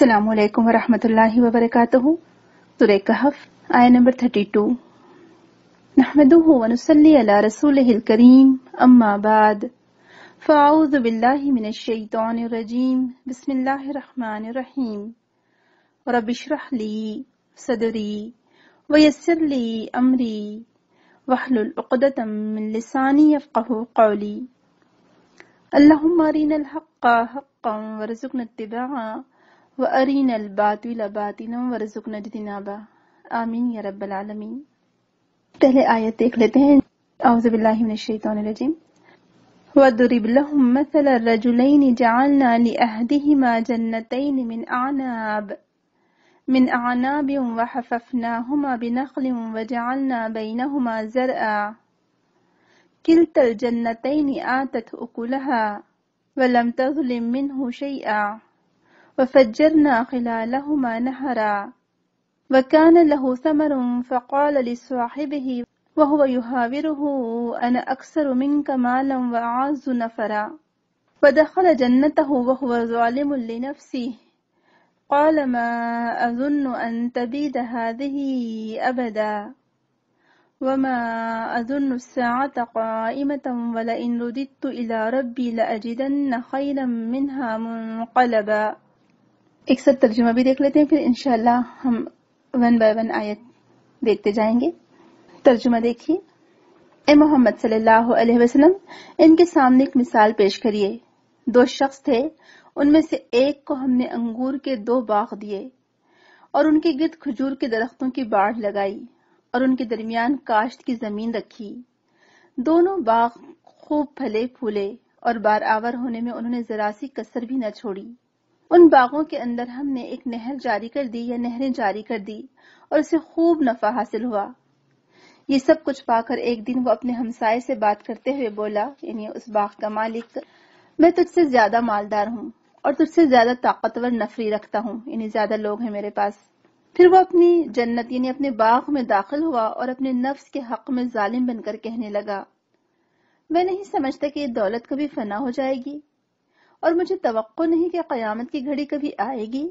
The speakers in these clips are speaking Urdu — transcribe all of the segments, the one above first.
السلام علیکم ورحمۃ اللہ وبرکاتہ۔ سورہ کہف آیا نمبر 32 نحمده ونصلي على رسوله الكريم اما بعد۔ فاعوذ بالله من الشيطان الرجيم بسم الله الرحمن الرحيم رب اشرح لي صدري ويسر لي امري واحلل عقدة من لساني يفقهوا قولي اللهم ارنا الحق حقا وارزقنا اتباعه وارنا الباطل باطلا وارزقنا اجتنابه. آمین یا رب دیکھ لیتے ہیں أعوذ باللہ من الشیطان الرجیم وَضْرِبْ لَهُمْ مَثَلَ الرَّجُلَيْنِ جَعَلْنَا لِأَحْدِهِمَا جَنَّتَيْنِ مِنْ أَعْنَابٍ. من أعناب وحففناهما بنخل وجعلنا بينهما زرعا. كلتا الجنتين آتت أكلها ولم تظلم منه شيئا. وفجرنا خلالهما نهرا. وكان له ثمر فقال لصاحبه وهو يهاوره أنا أكثر منك مالا وأعز نفرا. ودخل جنته وهو ظالم لنفسه. قال ما أظن أن تبيد هذه أبدا. وما أظن الساعة قائمة ولئن رددت إلى ربي لأجدن خيرا منها منقلبا. ایک ساتھ ترجمہ بھی دیکھ لیتے ہیں، پھر انشاءاللہ ہم ون بائی ون آیت دیکھتے جائیں گے۔ ترجمہ دیکھیے۔ اے محمد صلی اللہ علیہ وسلم، ان کے سامنے ایک مثال پیش کریے۔ دو شخص تھے، ان میں سے ایک کو ہم نے انگور کے دو باغ دیے، اور ان کے گرد کھجور کے درختوں کی باڑ لگائی، اور ان کے درمیان کاشت کی زمین رکھی۔ دونوں باغ خوب پھلے پھولے، اور بار آور ہونے میں انہوں نے ذرا سی کسر بھی نہ چھوڑی۔ ان باغوں کے اندر ہم نے ایک نہر جاری کر دی یا نہریں جاری کر دی اور اسے خوب نفع حاصل ہوا۔ یہ سب کچھ پا کر ایک دن وہ اپنے ہمسائے سے بات کرتے ہوئے بولا یعنی اس باغ کا مالک، میں تجھ سے زیادہ مالدار ہوں اور تجھ سے زیادہ طاقتور نفری رکھتا ہوں یعنی زیادہ لوگ ہیں میرے پاس۔ پھر وہ اپنی جنت یعنی اپنے باغ میں داخل ہوا اور اپنے نفس کے حق میں ظالم بن کر کہنے لگا، میں نہیں سمجھتا کہ یہ دولت کبھی فنا ہو جائے گی۔ اور مجھے توقع نہیں کہ قیامت کی گھڑی کبھی آئے گی۔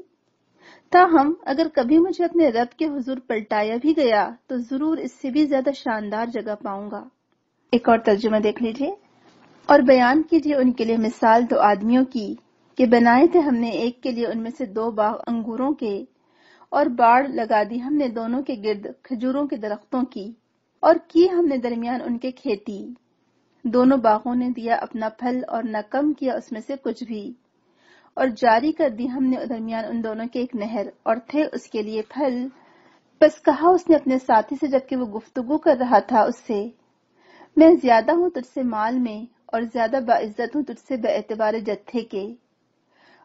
تاہم، اگر کبھی مجھے اپنے رب کے حضور پلٹایا بھی گیا، تو ضرور اس سے بھی زیادہ شاندار جگہ پاؤں گا۔ ایک اور ترجمہ دیکھ لیجیے اور بیان کیجیے ان کے لیے مثال دو آدمیوں کی، کہ بنائے تھے ہم نے ایک کے لیے ان میں سے دو باغ انگوروں کے، اور باڑ لگا دی ہم نے دونوں کے گرد کھجوروں کے درختوں کی، اور کی ہم نے درمیان ان کے کھیتی۔ دونوں باغوں نے دیا اپنا پھل اور نہ کم کیا اس میں سے کچھ بھی۔ اور جاری کر دی ہم نے درمیان ان دونوں کے ایک نہر، اور تھے اس کے لیے پھل۔ بس کہا اس نے اپنے ساتھی سے جبکہ وہ گفتگو کر رہا تھا اس سے۔ میں زیادہ ہوں تجھ سے مال میں، اور زیادہ باعزت ہوں تجھ سے بے اعتبار جتھے کے۔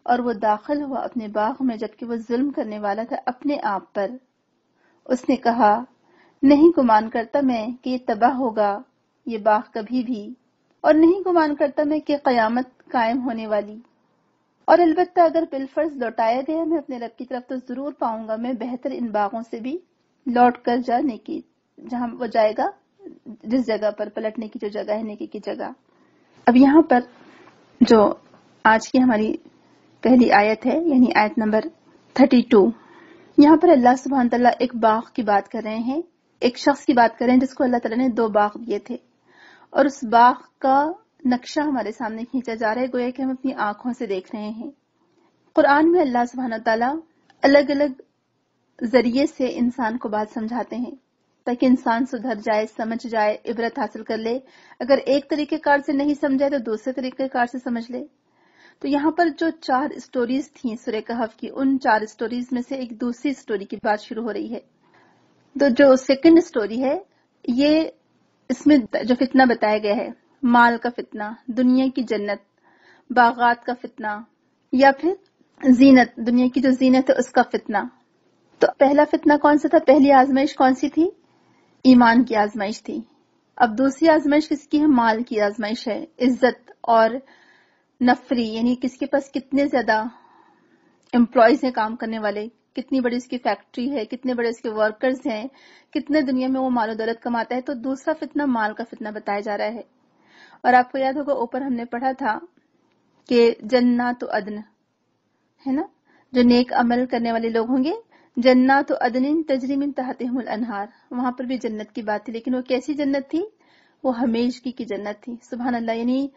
اور وہ داخل ہوا اپنے باغ میں جبکہ وہ ظلم کرنے والا تھا اپنے آپ پر۔ اس نے کہا، نہیں گمان کرتا میں کہ یہ تباہ ہوگا۔ یہ باغ کبھی بھی اور نہیں گمان کرتا میں کہ قیامت قائم ہونے والی۔ اور البتہ اگر بالفرض لوٹایا گیا، میں اپنے رب کی طرف تو ضرور پاؤں گا، میں بہتر ان باغوں سے بھی لوٹ کر جانے کی، جہاں وہ جائے گا، جس جگہ پر پلٹنے کی جو جگہ ہے، نیکی کی جگہ۔ اب یہاں پر جو آج کی ہماری پہلی آیت ہے یعنی آیت نمبر 32 یہاں پر اللہ سبحانہ تعالیٰ ایک باغ کی بات کر رہے ہیں۔ ایک شخص کی بات کر رہے ہیں، جس کو اللہ تعالیٰ نے دو باغ دیے تھے۔ اور اس باغ کا نقشہ ہمارے سامنے کھینچا جا رہا ہے، گویا کہ ہم اپنی آنکھوں سے دیکھ رہے ہیں۔ قرآن میں اللہ سبحانہ تعالیٰ الگ الگ ذریعے سے انسان کو بات سمجھاتے ہیں، تاکہ انسان سدھر جائے، سمجھ جائے، عبرت حاصل کر لے۔ اگر ایک طریقے کار سے نہیں سمجھائے تو دوسرے طریقے کار سے سمجھ لے۔ تو یہاں پر جو چار اسٹوریز تھیں سورہ کہف کی، ان چار اسٹوریز میں سے ایک دوسری اسٹوری کی بات شروع ہو رہی ہے۔ تو جو سیکنڈ اسٹوری ہے، یہ اس میں جو فتنہ بتایا گیا ہے، مال کا فتنہ، دنیا کی جنت، باغات کا فتنہ، یا پھر زینت، دنیا کی جو زینت ہے، اس کا فتنہ۔ تو پہلا فتنہ کون سا تھا؟ پہلی آزمائش کون سی تھی؟ ایمان کی آزمائش تھی۔ اب دوسری آزمائش کس کی ہے؟ مال کی آزمائش ہے۔ عزت اور نفری یعنی کس کے پاس کتنے زیادہ امپلائیز ہیں، کام کرنے والے؟ کتنی بڑی اس کی فیکٹری ہے، کتنے بڑے اس کے ورکرز ہیں، کتنے دنیا میں وہ مال و دولت کماتا ہے، تو دوسرا فتنہ مال کا فتنہ بتایا جا رہا ہے۔ اور آپ کو یاد ہوگا، اوپر ہم نے پڑھا تھا کہ جنات ادن ہے نا؟ جو نیک عمل کرنے والے لوگ ہوں گے، جنات و ادن تجریم تحتہم الانہار۔ وہاں پر بھی جنت کی بات تھی، لیکن وہ کیسی جنت تھی؟ وہ ہمیشگی کی جنت تھی۔ سبحان اللہ یعنی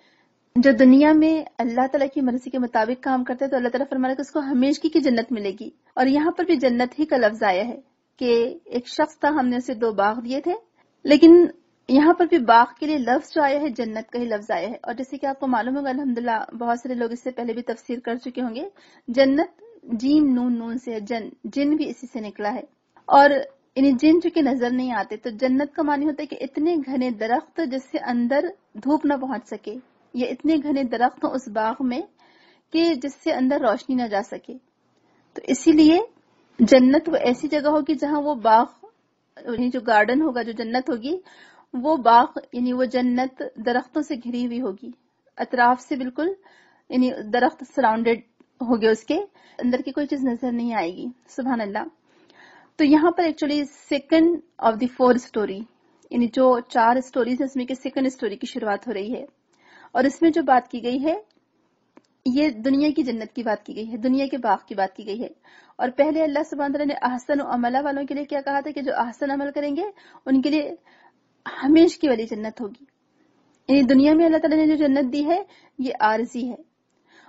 جو دنیا میں اللہ تعالیٰ کی مرضی کے مطابق کام کرتا ہے تو اللہ تعالیٰ فرمانا کہ اس کو ہمیشگی کی جنت ملے گی۔ اور یہاں پر بھی جنت ہی کا لفظ آیا ہے کہ ایک شخص تھا، ہم نے اسے دو باغ دیے تھے۔ لیکن یہاں پر بھی باغ کے لیے لفظ جو آیا ہے، جنت کا ہی لفظ آیا ہے۔ اور جیسے کہ آپ کو معلوم ہوگا، الحمدللہ بہت سارے لوگ اس سے پہلے بھی تفسیر کر چکے ہوں گے۔ جنت جیم نون نون سے جن جن بھی اسی سے نکلا ہے۔ اور انہیں جن چکے نظر نہیں آتے، تو جنت کا معنی ہوتا ہے کہ اتنے گھنے درخت جس سے اندر دھوپ نہ پہنچ سکے۔ یا اتنے گھنے درخت ہوں اس باغ میں کہ جس سے اندر روشنی نہ جا سکے۔ تو اسی لیے جنت وہ ایسی جگہ ہوگی جہاں وہ باغ یعنی جو گارڈن ہوگا، جو جنت ہوگی، وہ باغ یعنی وہ جنت درختوں سے گھری ہوئی ہوگی۔ اطراف سے بالکل یعنی درخت سراؤنڈیڈ ہوگے اس کے، اندر کی کوئی چیز نظر نہیں آئے گی۔ سبحان اللہ۔ تو یہاں پر actually second of the four story یعنی جو چار اسٹوریز اس میں سیکنڈ اسٹوری کی شروعات ہو رہی ہے۔ اور اس میں جو بات کی گئی ہے، یہ دنیا کی جنت کی بات کی گئی ہے، دنیا کے باغ کی بات کی گئی ہے۔ اور پہلے اللہ سبحانہ نے احسن و عملہ والوں کے لیے کیا کہا تھا کہ جو احسن عمل کریں گے، ان کے لیے ہمیش کی والی جنت ہوگی۔ یعنی دنیا میں اللہ تعالیٰ نے جو جنت دی ہے، یہ عارضی ہے۔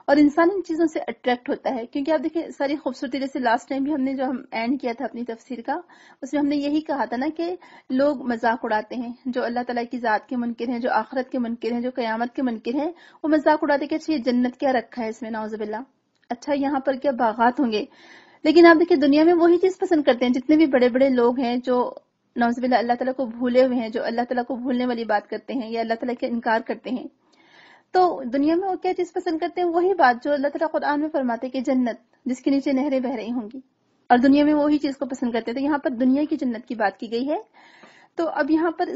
اور انسان ان چیزوں سے اٹریکٹ ہوتا ہے، کیونکہ آپ دیکھیں ساری خوبصورتی، جیسے لاسٹ ٹائم بھی ہم نے جو ہم اینڈ کیا تھا اپنی تفسیر کا، اس میں ہم نے یہی کہا تھا نا کہ لوگ مذاق اڑاتے ہیں، جو اللہ تعالیٰ کی ذات کے منکر ہیں، جو آخرت کے منکر ہیں، جو قیامت کے منکر ہیں، وہ مذاق اڑاتے کہ اچھا یہ جنت کیا رکھا ہے اس میں نوزب اللہ اچھا یہاں پر کیا باغات ہوں گے۔ لیکن آپ دیکھیں دنیا میں وہی چیز پسند کرتے ہیں، جتنے بھی بڑے بڑے لوگ ہیں جو نوزب اللہ اللہ تعالیٰ کو بھولے ہوئے ہیں، جو اللہ تعالیٰ کو بھولنے والی بات کرتے ہیں یا اللہ تعالیٰ کے انکار کرتے ہیں۔ تو دنیا میں وہ کیا چیز پسند کرتے ہیں؟ وہی بات جو اللہ تعالیٰ قرآن میں فرماتے کہ جنت، جس کے نیچے نہریں بہ رہی ہوں گی۔ اور دنیا میں وہی چیز کو پسند کرتے ہیں۔ تو یہاں پر دنیا کی جنت کی بات کی گئی ہے۔ تو اب یہاں پر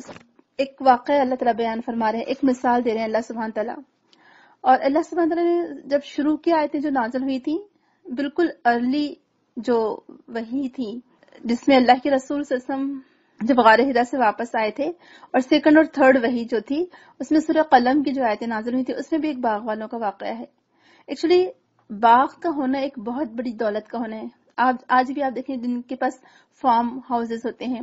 ایک واقعہ اللہ تعالیٰ بیان فرما رہے ہیں، ایک مثال دے رہے ہیں اللہ سبحان تعالیٰ۔ اور اللہ سبحان تعالیٰ نے جب شروع کی آیتیں جو نازل ہوئی تھی بالکل ارلی جو وہی تھی جس میں اللہ کے رسول وسلم جب غار ہرا سے واپس آئے تھے اور سیکنڈ اور تھرڈ وہی جو تھی، اس میں سورہ قلم کی جو آیتیں نازل ہوئی تھی اس میں بھی ایک باغ والوں کا واقعہ ہے۔ ایکچولی باغ کا ہونا ایک بہت بڑی دولت کا ہونا ہے۔ آپ، آج بھی آپ دیکھیں جن کے پاس فارم ہاؤسز ہوتے ہیں،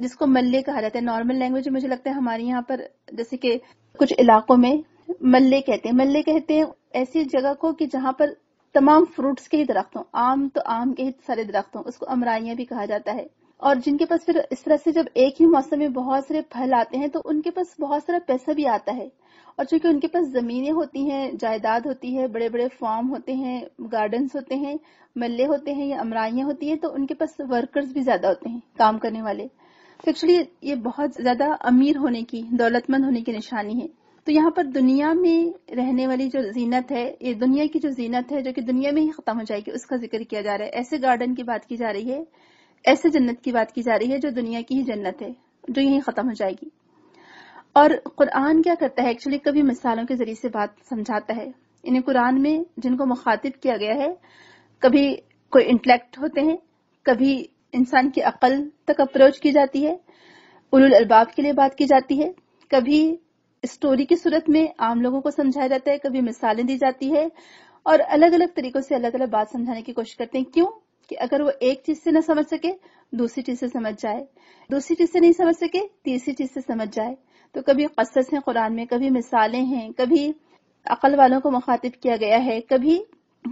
جس کو ملے کہا جاتا ہے۔ نارمل لینگویج مجھے لگتا ہے ہمارے یہاں پر، جیسے کہ کچھ علاقوں میں ملے کہتے ہیں۔ ملے کہتے ہیں ایسی جگہ کو کہ جہاں پر تمام فروٹس کے ہی درخت ہوں۔ آم تو آم کے ہی سارے درخت ہوں، اس کو امرائیاں بھی کہا جاتا ہے۔ اور جن کے پاس پھر اس طرح سے جب ایک ہی موسم میں بہت سارے پھل آتے ہیں تو ان کے پاس بہت سارا پیسہ بھی آتا ہے۔ اور چونکہ ان کے پاس زمینیں ہوتی ہیں، جائیداد ہوتی ہے بڑے بڑے فارم ہوتے ہیں گارڈنز ہوتے ہیں، ملے ہوتے ہیں یا امرائیاں ہوتی ہیں تو ان کے پاس ورکرز بھی زیادہ ہوتے ہیں کام کرنے والے۔ تو ایکچولی یہ بہت زیادہ امیر ہونے کی دولت مند ہونے کی نشانی ہے۔ تو یہاں پر دنیا میں رہنے والی جو زینت ہے، یہ دنیا کی جو زینت ہے جو کہ دنیا میں ہی ختم ہو جائے گی، اس کا ذکر کیا جا رہا ہے۔ ایسے گارڈن کی بات کی جا رہی ہے ایسے جنت کی بات کی جا رہی ہے جو دنیا کی ہی جنت ہے، جو یہیں ختم ہو جائے گی۔ اور قرآن کیا کرتا ہے؟ ایکچولی کبھی مثالوں کے ذریعے سے بات سمجھاتا ہے۔ انہیں قرآن میں جن کو مخاطب کیا گیا ہے، کبھی کوئی انٹلیکٹ ہوتے ہیں، کبھی انسان کی عقل تک اپروچ کی جاتی ہے اول الباب کے لیے بات کی جاتی ہے۔ کبھی اسٹوری کی صورت میں عام لوگوں کو سمجھایا جاتا ہے، کبھی مثالیں دی جاتی ہے۔ اور الگ الگ طریقوں سے الگ الگ بات سمجھانے کی کوشش کرتے ہیں۔ کیوں؟ کہ اگر وہ ایک چیز سے نہ سمجھ سکے، دوسری چیز سے سمجھ جائے۔ دوسری چیز سے نہیں سمجھ سکے، تیسری چیز سے سمجھ جائے۔ تو کبھی قصص ہیں قرآن میں، کبھی مثالیں ہیں، کبھی عقل والوں کو مخاطب کیا گیا ہے، کبھی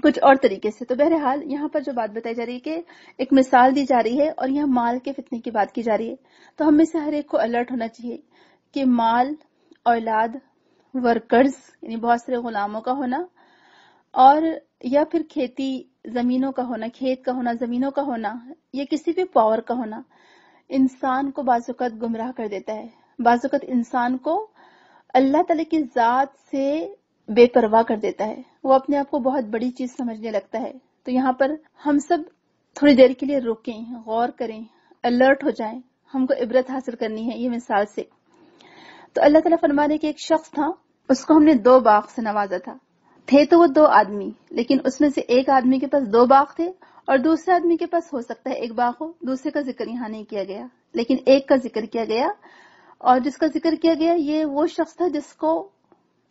کچھ اور طریقے سے۔ تو بہرحال یہاں پر جو بات بتائی جا رہی ہے کہ ایک مثال دی جا رہی ہے اور یہاں مال کے فتنے کی بات کی جا رہی ہے، تو ہم میں سے ہر ایک کو الرٹ ہونا چاہیے کہ مال، اولاد ورکرز یعنی بہت سارے غلاموں کا ہونا اور یا پھر کھیتی زمینوں کا ہونا، کھیت کا ہونا، زمینوں کا ہونا، یا کسی بھی پاور کا ہونا، انسان کو بعض اوقات گمراہ کر دیتا ہے۔ بعض اوقات انسان کو اللہ تعالی کی ذات سے بے پرواہ کر دیتا ہے۔ وہ اپنے آپ کو بہت بڑی چیز سمجھنے لگتا ہے۔ تو یہاں پر ہم سب تھوڑی دیر کے لیے روکیں غور کریں الرٹ ہو جائیں۔ ہم کو عبرت حاصل کرنی ہے یہ مثال سے۔ تو اللہ تعالیٰ فرمانے کے ایک شخص تھا، اس کو ہم نے دو باغ سے نوازا تھا۔ تھے تو وہ دو آدمی، لیکن اس میں سے ایک آدمی کے پاس دو باغ تھے اور دوسرے آدمی کے پاس ہو سکتا ہے ایک باغ ہو، دوسرے کا ذکر یہاں نہیں کیا گیا، لیکن ایک کا ذکر کیا گیا اور جس کا ذکر کیا گیا یہ وہ شخص تھا جس کو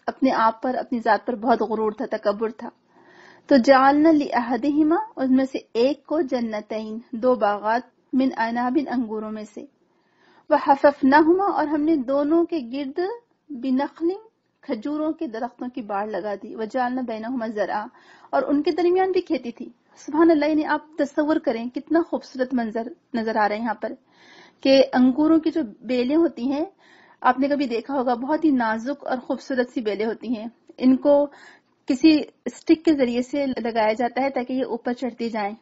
اپنے آپ پر، اپنی ذات پر بہت غرور تھا، تکبر تھا۔ تو جالنا لہدیما ان میں سے ایک کو جنتین، دو باغات من عنابن انگوروں میں سے۔ وہ حففناہما اور ہم نے دونوں کے گرد بنخل کھجوروں کے درختوں کی باڑ لگا دی وہ جالنا بینہما زرع اور ان کے درمیان بھی کھیتی تھی۔ سبحان اللہ یعنی آپ تصور کریں کتنا خوبصورت منظر نظر آ رہے ہیں یہاں پر کہ انگوروں کی جو بیلیں ہوتی ہیں، آپ نے کبھی دیکھا ہوگا، بہت ہی نازک اور خوبصورت سی بیلیں ہوتی ہیں۔ ان کو کسی اسٹک کے ذریعے سے لگایا جاتا ہے تاکہ یہ اوپر چڑھتی جائیں۔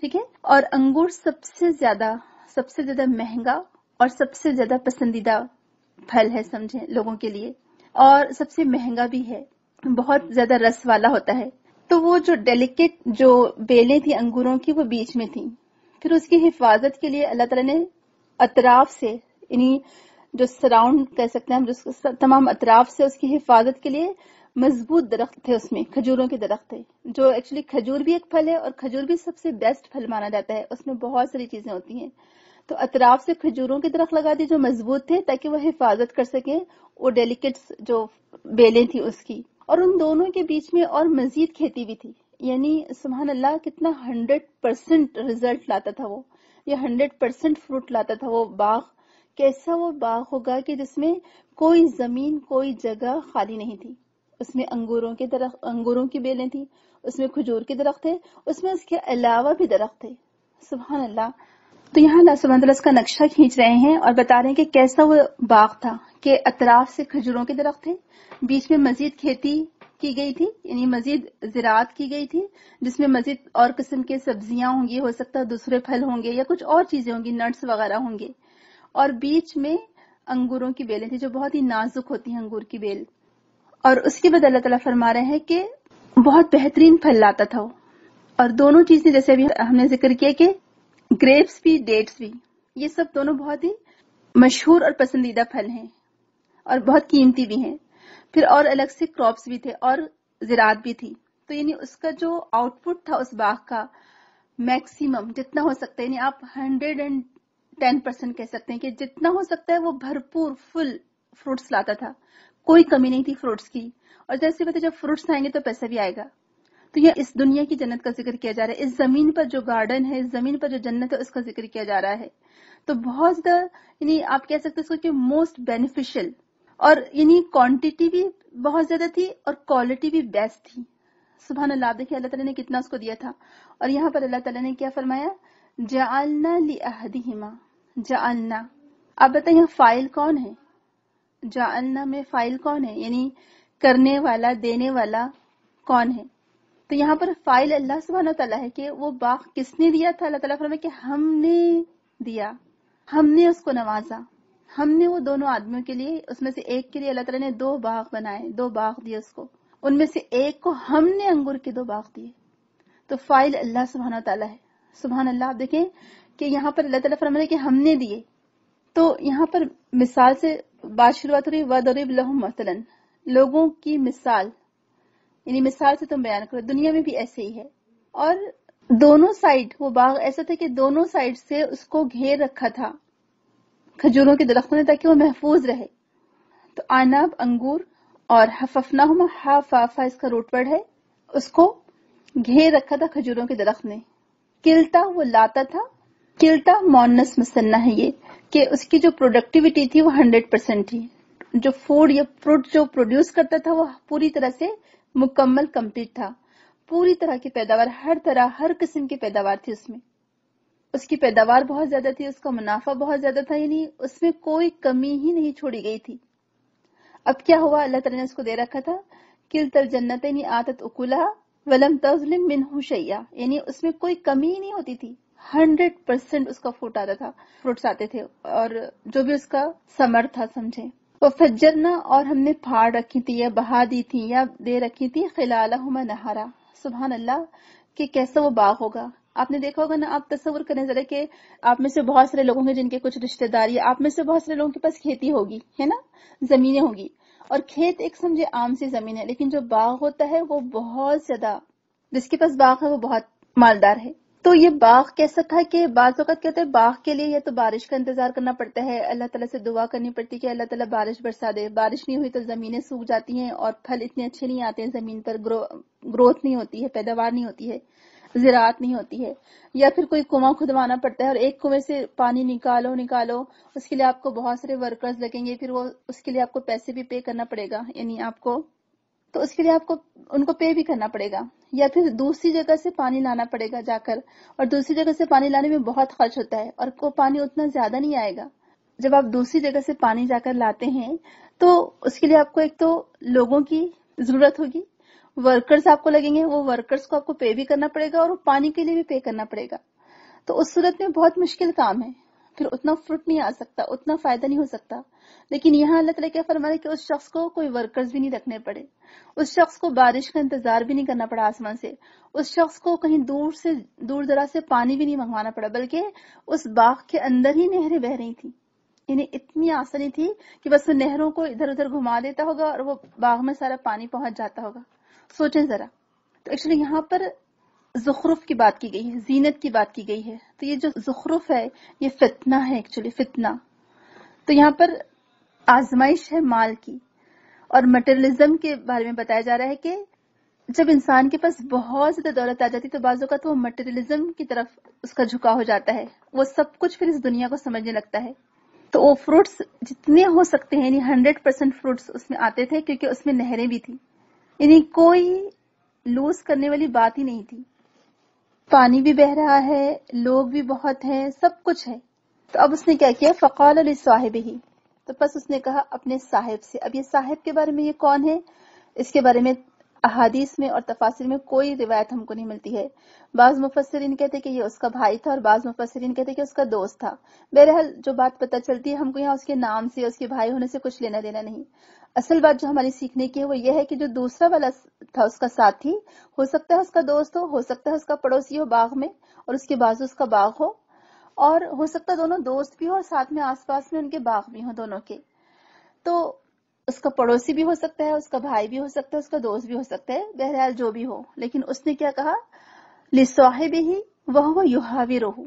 ٹھیک ہے؟ اور انگور سب سے زیادہ، سب سے زیادہ مہنگا اور سب سے زیادہ پسندیدہ پھل ہے، سمجھیں، لوگوں کے لیے۔ اور سب سے مہنگا بھی ہے، بہت زیادہ رس والا ہوتا ہے۔ تو وہ جو ڈیلیکیٹ جو بیلیں تھی انگوروں کی، وہ بیچ میں تھی پھر اس کی حفاظت کے لیے اللہ تعالیٰ نے اطراف سے یعنی جو سراؤنڈ کہہ سکتے ہیں ہم تمام اطراف سے اس کی حفاظت کے لیے مضبوط درخت تھے اس میں، کھجوروں کے درخت تھے۔ جو ایکچولی کھجور بھی ایک پھل ہے اور کھجور بھی سب سے بیسٹ پھل مانا جاتا ہے۔ اس میں بہت ساری چیزیں ہوتی ہیں۔ تو اطراف سے کھجوروں کے درخت لگا دی جو مضبوط تھے تاکہ وہ حفاظت کر سکے وہ ڈیلیکیٹس جو بیلیں تھی اس کی۔ اور ان دونوں کے بیچ میں اور مزید کھیتی بھی تھی۔ یعنی سبحان اللہ، کتنا ہنڈریڈ پرسینٹ ریزلٹ لاتا تھا وہ۔ یا ہنڈریڈ پرسینٹ فروٹ لاتا تھا وہ باغ۔ کیسا وہ باغ ہوگا کہ جس میں کوئی زمین، کوئی جگہ خالی نہیں تھی۔ اس میں انگوروں کے درخت، انگوروں کی بیلیں تھی اس میں کھجور کے درخت تھے۔ اس میں اس کے علاوہ بھی درخت تھے۔ سبحان اللہ تو یہاں اللہ سبحانہ اللہ اس کا نقشہ کھینچ رہے ہیں اور بتا رہے ہیں کہ کیسا وہ باغ تھا کہ اطراف سے کھجوروں کے درخت تھے، بیچ میں مزید کھیتی کی گئی تھی یعنی مزید زراعت کی گئی تھی، جس میں مزید اور قسم کے سبزیاں ہوں گی، ہو سکتا ہے دوسرے پھل ہوں گے یا کچھ اور چیزیں ہوں گی، نٹس وغیرہ ہوں گے۔ اور بیچ میں انگوروں کی بیلیں تھی جو بہت ہی نازک ہوتی ہیں انگور کی بیل۔ اور اس کے بعد اللہ تعالیٰ فرما رہے ہیں کہ بہت بہترین پھل لاتا تھا وہ۔ اور دونوں چیزیں جیسے ابھی ہم نے ذکر کیا کہ گریپس بھی، ڈیٹس بھی۔ یہ سب دونوں بہت ہی مشہور اور پسندیدہ پھل ہیں اور بہت قیمتی بھی ہیں۔ پھر اور الگ سے کراپس بھی تھے اور زراعت بھی تھی۔ تو یعنی اس کا جو آؤٹ پٹ تھا اس باغ کا میکسیمم جتنا ہو سکتا ہے یعنی آپ ہنڈریڈ اینڈ ٹین پرسینٹ کہہ سکتے ہیں کہ جتنا ہو سکتا ہے وہ بھرپور فل فروٹس لاتا تھا۔ کوئی کمی نہیں تھی فروٹس کی۔ اور جیسے بتا جب فروٹس آئیں گے تو پیسہ بھی آئے گا۔ تو یہ اس دنیا کی جنت کا ذکر کیا جا رہا ہے۔ اس زمین پر جو گارڈن ہے، اس زمین پر جو جنت ہے، اس کا ذکر کیا جا رہا ہے۔ تو بہت زیادہ یعنی آپ کہہ سکتے اس کو کہ موسٹ بینیفیشل اور یعنی کوانٹٹی بھی بہت زیادہ تھی اور کوالٹی بھی بیسٹ تھی۔ سبحان اللہ دیکھیے اللہ تعالیٰ نے کتنا اس کو دیا تھا۔ اور یہاں پر اللہ تعالیٰ نے کیا فرمایا؟ جعلنا لأہدہما جعلنا۔ آپ بتائیں یہاں فائل کون ہے؟ جعلنا میں فائل کون ہے؟ یعنی کرنے والا، دینے والا کون ہے؟ تو یہاں پر فائل اللہ سبحانہ تعالیٰ ہے کہ وہ باغ کس نے دیا تھا؟ اللہ تعالیٰ فرمائے کہ ہم نے دیا، ہم نے اس کو نوازا، ہم نے وہ دونوں آدمیوں کے لیے، اس میں سے ایک کے لیے اللہ تعالیٰ نے دو باغ بنائے، دو باغ دیے اس کو۔ ان میں سے ایک کو ہم نے انگور کے دو باغ دیے۔ تو فائل اللہ سبحانہ تعالیٰ ہے۔ سبحان اللہ آپ دیکھیں کہ یہاں پر اللہ تعالیٰ فرمائے کہ ہم نے دیے۔ تو یہاں پر مثال سے بات شروعات ہو رہی ودریب لہم مثلا۔ لوگوں کی مثال۔ یعنی مثال سے تم بیان کرو دنیا میں بھی ایسے ہی ہے۔ اور دونوں سائڈ، وہ باغ ایسا تھا کہ دونوں سائڈ سے اس کو گھیر رکھا تھا۔ کھجوروں کے درختوں نے تاکہ وہ محفوظ رہے۔ تو آناب انگور اور حففنا ہا فافا اس کا روٹ ورڈ ہے، اس کو گھیر رکھا تھا کھجوروں کے درخت نے۔ کلتا وہ لاتا تھا۔ کلتا مونس مسنا ہے یہ، کہ اس کی جو پروڈکٹیوٹی تھی وہ ہنڈریڈ پرسینٹ تھی۔ جو فوڈ یا فروٹ جو پروڈیوس کرتا تھا وہ پوری طرح سے مکمل کمپلیٹ تھا۔ پوری طرح کی پیداوار، ہر طرح، ہر قسم کی پیداوار تھی اس میں۔ اس کی پیداوار بہت زیادہ تھی، اس کا منافع بہت زیادہ تھا یعنی اس میں کوئی کمی ہی نہیں چھوڑی گئی تھی۔ اب کیا ہوا؟ اللہ تعالیٰ نے اس کو دے رکھا تھا کل تر جنت آتت اکلا ولم تظلم من شیا یعنی اس میں کوئی کمی ہی نہیں ہوتی تھی۔ ہنڈریڈ پرسینٹ اس کا فروٹ آتا تھا، فروٹس آتے تھے اور جو بھی اس کا سمر تھا سمجھے وہ فجرنا اور ہم نے پھاڑ رکھی تھی یا بہا دی تھی یا دے رکھی تھی خلال نہارا سبحان اللہ کہ کیسا وہ باغ ہوگا۔ آپ نے دیکھا ہوگا نا، آپ تصور کریں ذرا کہ آپ میں سے بہت سارے لوگوں کے جن کے کچھ رشتے داری، آپ میں سے بہت سارے لوگوں کے پاس کھیتی ہوگی، ہے نا؟ زمینیں ہوگی اور کھیت ایک سمجھے عام سی زمین ہے، لیکن جو باغ ہوتا ہے وہ بہت زیادہ، جس کے پاس باغ ہے وہ بہت مالدار ہے۔ تو یہ باغ کیسا تھا کہ بعض اوقات کہتے ہیں باغ کے لیے یا تو بارش کا انتظار کرنا پڑتا ہے، اللہ تعالیٰ سے دعا کرنی پڑتی ہے کہ اللہ تعالیٰ بارش برسا دے۔ بارش نہیں ہوئی تو زمینیں سوکھ جاتی ہیں اور پھل اتنے اچھے نہیں آتے ہیں، زمین پر گروتھ نہیں ہوتی ہے، پیداوار نہیں ہوتی ہے، زراعت نہیں ہوتی ہے۔ یا پھر کوئی کنواں کھدوانا پڑتا ہے اور ایک کنویں سے پانی نکالو نکالو، اس کے لیے آپ کو بہت سارے ورکرز لگیں گے، پھر وہ اس کے لیے آپ کو پیسے بھی پے کرنا پڑے گا۔ یعنی آپ کو تو اس کے لیے آپ کو ان کو پے بھی کرنا پڑے گا یا پھر دوسری جگہ سے پانی لانا پڑے گا جا کر اور دوسری جگہ سے پانی لانے میں بہت خرچ ہوتا ہے اور وہ پانی اتنا زیادہ نہیں آئے گا۔ جب آپ دوسری جگہ سے پانی جا کر لاتے ہیں تو اس کے لیے آپ کو ایک تو لوگوں کی ضرورت ہوگی۔ ورکرز آپ کو لگیں گے، وہ ورکرز کو آپ کو پے بھی کرنا پڑے گا اور پانی کے لیے بھی پے کرنا پڑے گا۔ تو اس صورت میں بہت مشکل کام ہے۔ پھر اتنا فروٹ نہیں آ سکتا، اتنا فائدہ نہیں ہو سکتا۔ لیکن یہاں اللہ تعالیٰ کیا فرما رہے کہ اس شخص کو کوئی ورکرز بھی نہیں رکھنے پڑے۔ اس شخص کو بارش کا انتظار بھی نہیں کرنا پڑا آسمان سے۔ اس شخص کو کہیں دور سے، دور دراز سے پانی بھی نہیں منگوانا پڑا، بلکہ اس باغ کے اندر ہی نہریں بہ رہی تھی انہیں یعنی اتنی آسانی تھی کہ بس وہ نہروں کو ادھر ادھر گھما دیتا ہوگا اور وہ باغ میں سارا پانی پہنچ جاتا ہوگا۔ سوچیں ذرا۔ تو ایکچولی یہاں پر زخرف کی بات کی گئی ہے، زینت کی بات کی گئی ہے۔ تو یہ جو زخرف ہے، یہ فتنہ ہے ایکچولی فتنہ۔ تو یہاں پر آزمائش ہے مال کی۔ اور مٹریلزم کے بارے میں بتایا جا رہا ہے کہ جب انسان کے پاس بہت زیادہ دولت آ جاتی، تو بعض اوقات وہ مٹریلزم کی طرف اس کا جھکا ہو جاتا ہے۔ وہ سب کچھ پھر اس دنیا کو سمجھنے لگتا ہے۔ تو وہ فروٹس جتنے ہو سکتے ہیں یعنی ہنڈریڈ پرسینٹ فروٹس اس میں آتے تھے، کیونکہ اس میں نہریں بھی تھی یعنی کوئی لوز کرنے والی بات ہی نہیں تھی۔ پانی بھی بہ رہا ہے، لوگ بھی بہت ہیں، سب کچھ ہے۔ تو اب اس نے کیا کیا؟ فقال علی صاحب ہی تو بس اس نے کہا، اپنے صاحب سے۔ اب یہ صاحب کے بارے میں یہ کون ہے؟ اس کے بارے میں احادیث میں اور تفاصر میں کوئی روایت ہم کو نہیں ملتی ہے۔ بعض مفسرین کہتے کہ یہ اس کا بھائی تھا اور بعض مفسرین کہتے کہ اس کا دوست تھا۔ بہرحال جو بات پتہ چلتی ہے، ہم کو یہاں اس کے نام سے، اس کے بھائی ہونے سے کچھ لینا دینا نہیں۔ اصل بات جو ہماری سیکھنے کی ہے وہ یہ ہے کہ جو دوسرا والا تھا، اس کا ساتھی، ہو سکتا ہے اس کا دوست ہو ہو سکتا ہے اس کا پڑوسی ہو باغ میں، اور اس کے بازو اس کا باغ ہو، اور ہو سکتا ہے دونوں دوست بھی ہو اور ساتھ میں آس پاس میں ان کے باغ بھی ہوں دونوں کے۔ تو اس کا پڑوسی بھی ہو سکتا ہے، اس کا بھائی بھی ہو سکتا ہے، اس کا دوست بھی ہو سکتا ہے، بہرحال جو بھی ہو۔ لیکن اس نے کیا کہا؟ لسواہب ہی وہ یوہاوی روح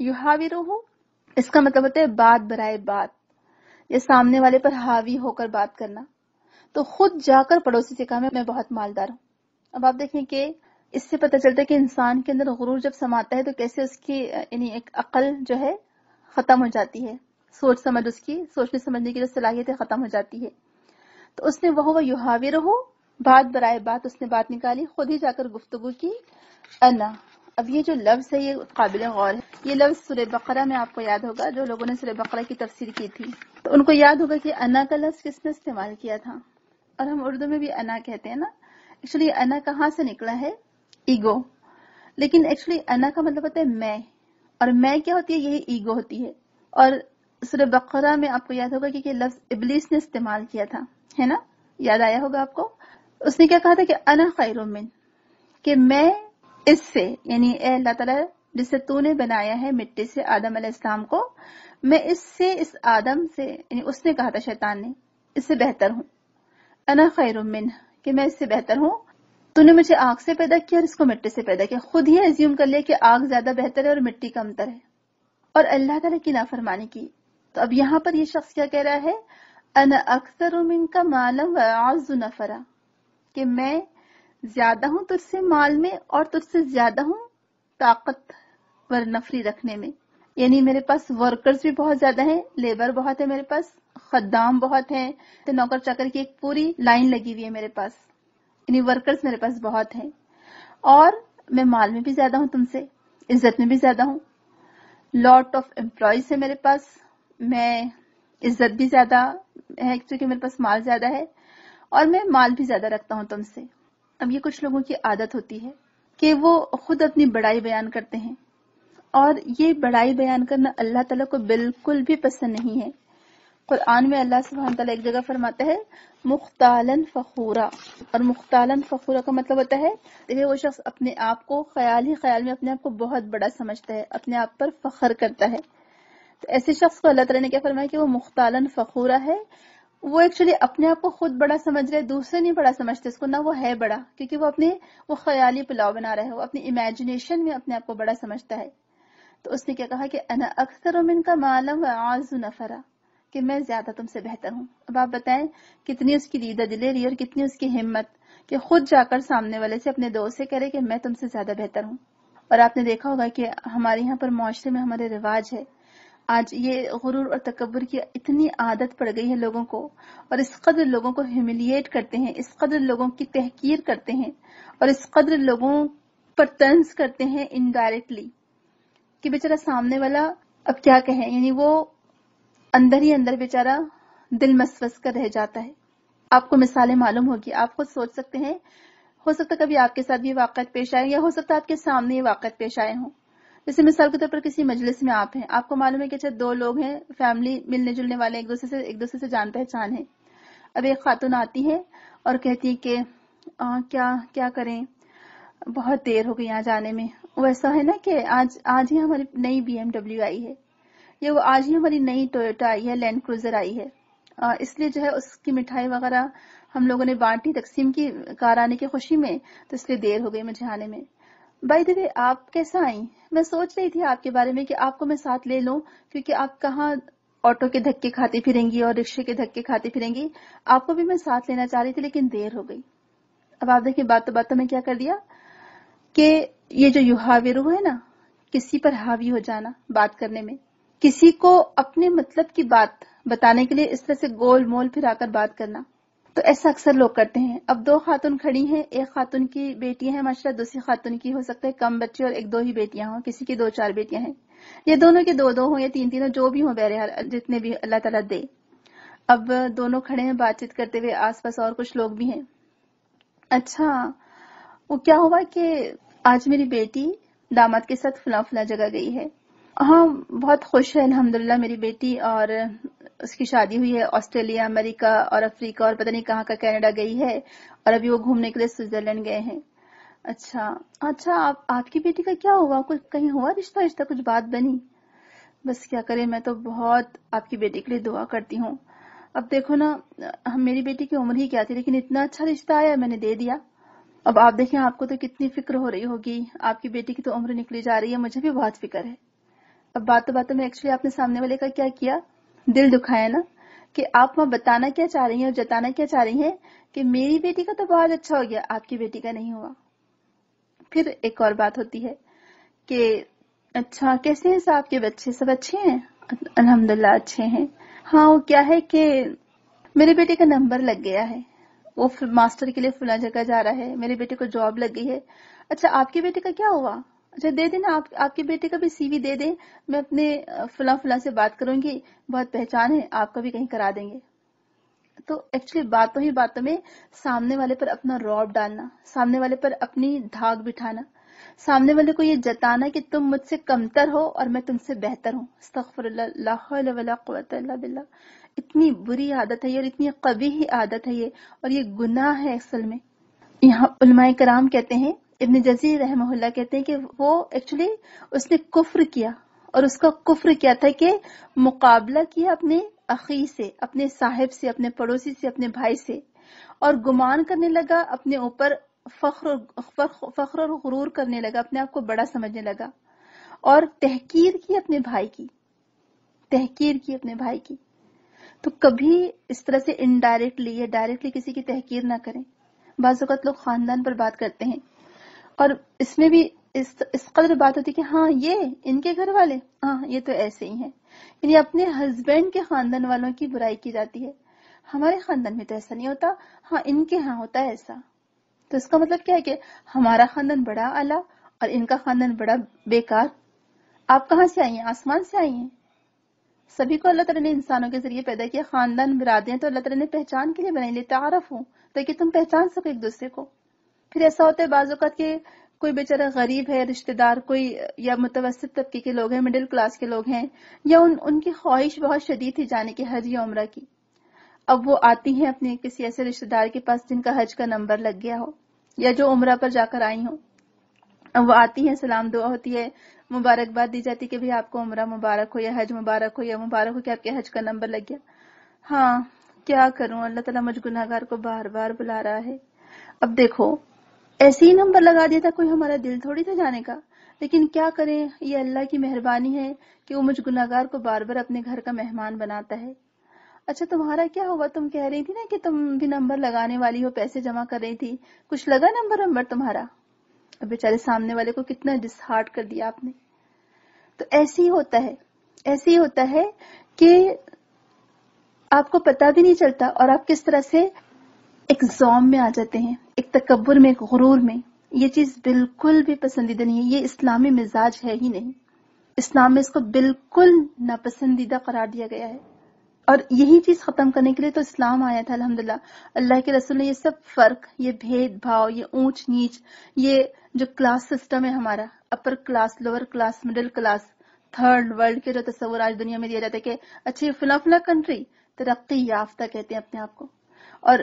یوہاوی روح اس کا مطلب ہوتا ہے بات برائے بات، یا سامنے والے پر حاوی ہو کر بات کرنا۔ تو خود جا کر پڑوسی سے کہا میں بہت مالدار ہوں۔ اب آپ دیکھیں کہ اس سے پتہ چلتا ہے کہ انسان کے اندر غرور جب سماتا ہے تو کیسے اس کی یعنی ایک عقل جو ہے، ختم ہو جاتی ہے۔ سوچ سمجھ اس کی، سوچنے سمجھنے کی جو صلاحیت ہے، ختم ہو جاتی ہے۔ تو اس نے وہ یوہاوی رہو۔ بات برائے بات اس نے بات نکالی، خود ہی جا کر گفتگو کی۔ انا، اب یہ جو لفظ ہے، یہ قابل غور ہے۔ یہ لفظ سورہ بقرہ میں آپ کو یاد ہوگا، جو لوگوں نے سورہ بقرہ کی تفسیر کی تھی۔ تو ان کو یاد ہوگا کہ انا کا لفظ کس نے استعمال کیا تھا؟ اور ہم اردو میں بھی انا کہتے ہیں نا۔ ایکچولی انا کہاں سے نکلا ہے؟ ایگو لیکن ایکچولی انا کا مطلب ہوتا ہے میں۔ اور میں کیا ہوتی ہے؟ یہی ایگو ہوتی ہے۔ اور سورہ بقرہ میں آپ کو یاد ہوگا کہ یہ لفظ ابلیس نے استعمال کیا تھا۔ ہے نا؟ یاد آیا ہوگا آپ کو؟ اس نے کیا کہا تھا کہ انا خیر من۔ کہ میں اس سے یعنی اے اللہ تعالیٰ جسے تو نے بنایا ہے مٹی سے، آدم علیہ السلام کو، میں اس سے، اس آدم سے یعنی اس نے کہا تھا شیطان نے، اس سے بہتر ہوں۔ انا خیر من، کہ میں اس سے بہتر ہوں۔ تو نے مجھے آگ سے پیدا کیا اور اس کو مٹی سے پیدا کیا۔ خود ہی ایزیوم کر لیا کہ آگ زیادہ بہتر ہے اور مٹی کمتر ہے۔ اور اللہ تعالیٰ کی نافرمانی کی۔ تو اب یہاں پر یہ شخص کیا کہہ رہا ہے؟ انا اکثر من کا مالم و نفرا۔ کہ میں زیادہ ہوں تجھ سے مال میں اور تجھ سے زیادہ ہوں طاقت ور نفری رکھنے میں۔ یعنی میرے پاس ورکرز بھی بہت زیادہ ہیں لیبر بہت ہے میرے پاس۔ خدام بہت ہیں نوکر چکر کی ایک پوری لائن لگی ہوئی ہے میرے پاس یعنی ورکرز میرے پاس بہت ہیں۔ اور میں مال میں بھی زیادہ ہوں تم سے، عزت میں بھی زیادہ ہوں۔ لاٹ آف امپلائیز ہے میرے پاس۔ میں عزت بھی زیادہ ہے کیونکہ میرے پاس مال زیادہ ہے، اور میں مال بھی زیادہ رکھتا ہوں تم سے۔ اب یہ کچھ لوگوں کی عادت ہوتی ہے کہ وہ خود اپنی بڑائی بیان کرتے ہیں، اور یہ بڑائی بیان کرنا اللہ تعالیٰ کو بالکل بھی پسند نہیں ہے۔ قرآن میں اللہ سبحانہ تعالیٰ ایک جگہ فرماتا ہے، مختالن فخورا۔ اور مختالن فخورا کا مطلب ہوتا ہے دیکھیں وہ شخص اپنے آپ کو خیال ہی خیال میں اپنے آپ کو بہت بڑا سمجھتا ہے، اپنے آپ پر فخر کرتا ہے۔ تو ایسے شخص کو اللہ تعالیٰ نے کیا فرمایا کہ وہ مختالن فخورا ہے۔ وہ ایکچولی اپنے آپ کو خود بڑا سمجھ رہے دوسرے نہیں بڑا سمجھتے اس کو نہ وہ ہے بڑا، کیونکہ وہ اپنے وہ خیالی پلاؤ بنا رہے وہ اپنی امیجنیشن میں اپنے آپ کو بڑا سمجھتا ہے۔ تو اس نے کیا کہا کہ، انا اکثر من کا معلوم و نفرا۔ کہ میں زیادہ تم سے بہتر ہوں۔ اب آپ بتائیں کتنی اس کی دیدہ دلیری اور کتنی اس کی ہمت کہ خود جا کر سامنے والے سے اپنے دوست سے کرے کہ میں تم سے زیادہ بہتر ہوں۔ اور آپ نے دیکھا ہوگا کہ ہمارے یہاں پر معاشرے میں ہمارے رواج ہے۔ آج یہ غرور اور تکبر کی اتنی عادت پڑ گئی ہے لوگوں کو اور اس قدر لوگوں کو ہیملیٹ کرتے ہیں، اس قدر لوگوں کی تحقیر کرتے ہیں اور اس قدر لوگوں پر تنز کرتے ہیں انڈائریکٹلی کہ بیچارہ سامنے والا اب کیا کہیں یعنی وہ اندر ہی اندر بیچارہ دل مسوس کر رہ جاتا ہے۔ آپ کو مثالیں معلوم ہوگی، آپ خود سوچ سکتے ہیں، ہو سکتا کبھی آپ کے ساتھ یہ واقعات پیش آئے یا ہو سکتا آپ کے سامنے یہ واقعات پیش آئے ہوں۔ جیسے مثال کے طور پر کسی مجلس میں آپ ہیں، آپ کو معلوم ہے کہ اچھا دو لوگ ہیں، فیملی ملنے جلنے والے ایک دوسرے سے، ایک دوسرے سے جان پہچان ہے اب ایک خاتون آتی ہے اور کہتی ہے کہ کیا کیا کریں؟ بہت دیر ہو گئی یہاں جانے میں۔ وہ ایسا ہے نا کہ آج آج ہی ہماری نئی بی ایم ڈبلیو آئی ہے۔ یا وہ آج ہی ہماری نئی ٹویوٹا آئی ہے لینڈ کروزر آئی ہے۔ اس لیے جو ہے اس کی مٹھائی وغیرہ ہم لوگوں نے بانٹی تقسیم کی کار آنے کی خوشی میں، تو اس لیے دیر ہو گئی مجھے آنے میں۔ بائی دے آپ کیسا آئی میں سوچ رہی تھی آپ کے بارے میں کہ آپ کو میں ساتھ لے لوں، کیونکہ آپ کہاں آٹو کے دھکے کھاتی پھریں گی اور رکشے کے دھکے کھاتی پھریں گی؟ آپ کو بھی میں ساتھ لینا چاہ رہی تھی، لیکن دیر ہو گئی۔ اب آپ دیکھیں، بات تو بات تو میں کیا کر دیا کہ یہ جو یوہاویرو ہے نا، کسی پر حاوی ہو جانا بات کرنے میں۔ کسی کو اپنے مطلب کی بات بتانے کے لیے اس طرح سے گول مول پھرا کر بات کرنا، تو ایسا اکثر لوگ کرتے ہیں۔ اب دو خاتون کھڑی ہیں، ایک خاتون کی بیٹیاں ہیں ماشاء دوسری خاتون کی ہو سکتا ہے کم بچے اور ایک دو ہی بیٹیاں ہوں، کسی کی دو چار بیٹیاں ہیں۔ یہ دونوں کے دو دو ہوں یا تین تین جو بھی ہوں بہرحال، جتنے بھی اللہ تعالیٰ دے۔ اب دونوں کھڑے ہیں بات چیت کرتے ہوئے، آس پاس اور کچھ لوگ بھی ہیں۔ اچھا وہ کیا ہوا کہ آج میری بیٹی داماد کے ساتھ فلاں فلاں جگہ گئی ہے۔ ہاں بہت خوش ہے الحمدللہ، میری بیٹی اور اس کی شادی ہوئی ہے، آسٹریلیا، امریکہ اور افریقہ اور پتہ نہیں کہاں کا کینیڈا گئی ہے اور ابھی وہ گھومنے کے لیے سوئٹزرلینڈ گئے ہیں۔ اچھا اچھا آپ آپ کی بیٹی کا کیا ہوا؟ کچھ کہیں ہوا رشتہ رشتہ کچھ بات بنی؟ بس کیا کرے میں تو بہت آپ کی بیٹی کے لیے دعا کرتی ہوں۔ اب دیکھو نا میری بیٹی کی عمر ہی کیا تھی، لیکن اتنا اچھا رشتہ آیا، میں نے دے دیا۔ اب آپ دیکھیں، آپ کو تو کتنی فکر ہو رہی ہوگی، آپ کی بیٹی کی تو عمر نکلی جا رہی ہے، مجھے بھی بہت فکر ہے۔ اب باتوں باتوں میں ایکچولی آپ نے سامنے والے کا کیا کیا؟ دل دکھایا نا کہ آپ وہاں بتانا کیا چاہ رہی ہیں اور جتانا کیا چاہ رہی ہیں کہ میری بیٹی کا تو بہت اچھا ہو گیا، آپ کی بیٹی کا نہیں ہوا۔ پھر ایک اور بات ہوتی ہے کہ اچھا کیسے ہیں صاحب کے بچے؟ سب اچھے ہیں؟ الحمد اچھے ہیں۔ ہاں وہ کیا ہے کہ میرے بیٹے کا نمبر لگ گیا ہے۔ وہ ماسٹر کے لیے فلاں جگہ جا رہا ہے۔ میرے بیٹے کو جاب لگ گئی ہے۔ اچھا آپ کے بیٹے کا کیا ہوا؟ اچھا دے دیں نا آپ کے بیٹے کا بھی سی وی دے دیں۔ میں اپنے فلاں فلاں سے بات کروں گی۔ بہت پہچان ہے، آپ کا بھی کہیں کرا دیں گے۔ تو ایکچولی باتوں ہی باتوں میں سامنے والے پر اپنا روب ڈالنا، سامنے والے پر اپنی دھاگ بٹھانا۔ سامنے والے کو یہ جتانا کہ تم مجھ سے کمتر ہو اور میں تم سے بہتر ہوں۔ استغفر اللہ اللہ قوت اللہ بلّہ اتنی بری عادت ہے یہ اور اتنی قبی ہی عادت ہے یہ۔ اور یہ گناہ ہے اصل میں۔ یہاں علماء کرام کہتے ہیں ابن جزیر رحمہ اللہ کہتے ہیں کہ وہ ایکچولی اس نے کفر کیا اور اس کا کفر کیا تھا کہ مقابلہ کیا اپنے عقی سے، اپنے صاحب سے، اپنے پڑوسی سے، اپنے بھائی سے اور گمان کرنے لگا، اپنے اوپر فخر فخر اور غرور کرنے لگا، اپنے آپ کو بڑا سمجھنے لگا اور تحقیر کی اپنے بھائی کی، تحقیر کی اپنے بھائی کی۔ تو کبھی اس طرح سے انڈائریکٹلی یا ڈائریکٹلی کسی کی تحقیر نہ کریں۔ بعض اوقات لوگ خاندان پر بات کرتے ہیں۔ اور اس میں بھی اس, اس قدر بات ہوتی کہ ہاں یہ ان کے گھر والے ہاں یہ تو ایسے ہی ہیں۔ یعنی اپنے ہسبینڈ کے خاندان والوں کی برائی کی جاتی ہے۔ ہمارے خاندان میں تو ایسا نہیں ہوتا۔ ہاں ان کے ہاں ہوتا ہے ایسا۔ تو اس کا مطلب کیا ہے کہ ہمارا خاندان بڑا اعلیٰ اور ان کا خاندان بڑا بیکار۔ آپ کہاں سے آئی ہیں؟ آسمان سے آئی ہیں؟ سبھی کو اللہ تعالیٰ نے انسانوں کے ذریعے پیدا کیا۔ خاندان برادریاں تو اللہ تعالیٰ نے پہچان کے لیے بنائی۔ لیے تعارف ہوں تاکہ تم پہچان سکو ایک دوسرے کو۔ پھر ایسا ہوتا ہے بعض اوقات کہ کوئی بیچارہ غریب ہے، رشتہ دار، کوئی یا متوسط طبقے کے لوگ ہیں مڈل کلاس کے لوگ ہیں، یا ان ان کی خواہش بہت شدید تھی جانے کی، حج یا عمرہ کی۔ اب وہ آتی ہیں اپنے کسی ایسے رشتہ دار کے پاس جن کا حج کا نمبر لگ گیا ہو، یا جو عمرہ پر جا کر آئی ہوں۔ اب وہ آتی ہیں، سلام، دعا ہوتی ہے، مبارکباد دی جاتی کہ بھی آپ کو عمرہ مبارک ہو یا حج مبارک ہو یا مبارک ہو کہ آپ کے حج کا نمبر لگ گیا۔ ہاں کیا کروں؟ اللہ تعالیٰ مجھ گناہ گار کو بار بار بلا رہا ہے۔ اب دیکھو ایسے ہی نمبر لگا دیا تھا کوئی ہمارا دل تھوڑی تھا جانے کا۔ لیکن کیا کریں؟ یہ اللہ کی مہربانی ہے کہ وہ مجھ گناہ گار کو بار بار اپنے گھر کا مہمان بناتا ہے۔ اچھا تمہارا کیا ہوا؟ تم کہہ رہی تھی نا کہ تم بھی نمبر لگانے والی ہو، پیسے جمع کر رہی تھی۔ کچھ لگا نمبر نمبر تمہارا؟ اب بیچارے سامنے والے کو کتنا ڈس ہارٹ کر دیا آپ نے۔ تو ایسے ہی ہوتا ہے، ایسے ہی ہوتا ہے کہ آپ کو پتا بھی نہیں چلتا اور آپ کس طرح سے ایک زوم میں آ جاتے ہیں۔ ایک تکبر میں، ایک غرور میں، یہ چیز بالکل بھی پسندیدہ نہیں ہے، یہ اسلامی مزاج ہے ہی نہیں۔ اسلام میں اس کو بالکل ناپسندیدہ قرار دیا گیا ہے۔ اور یہی چیز ختم کرنے کے لیے تو اسلام آیا تھا، الحمدللہ۔ اللہ کے رسول نے یہ سب فرق، یہ بھید بھاؤ، یہ اونچ نیچ، یہ جو کلاس سسٹم ہے ہمارا، upper class, lower class, middle class, third world کے جو تصور آج دنیا میں دیا جاتا ہے کہ اچھی فلاں فلاں کنٹری، ترقی یافتہ کہتے ہیں اپنے آپ کو۔ اور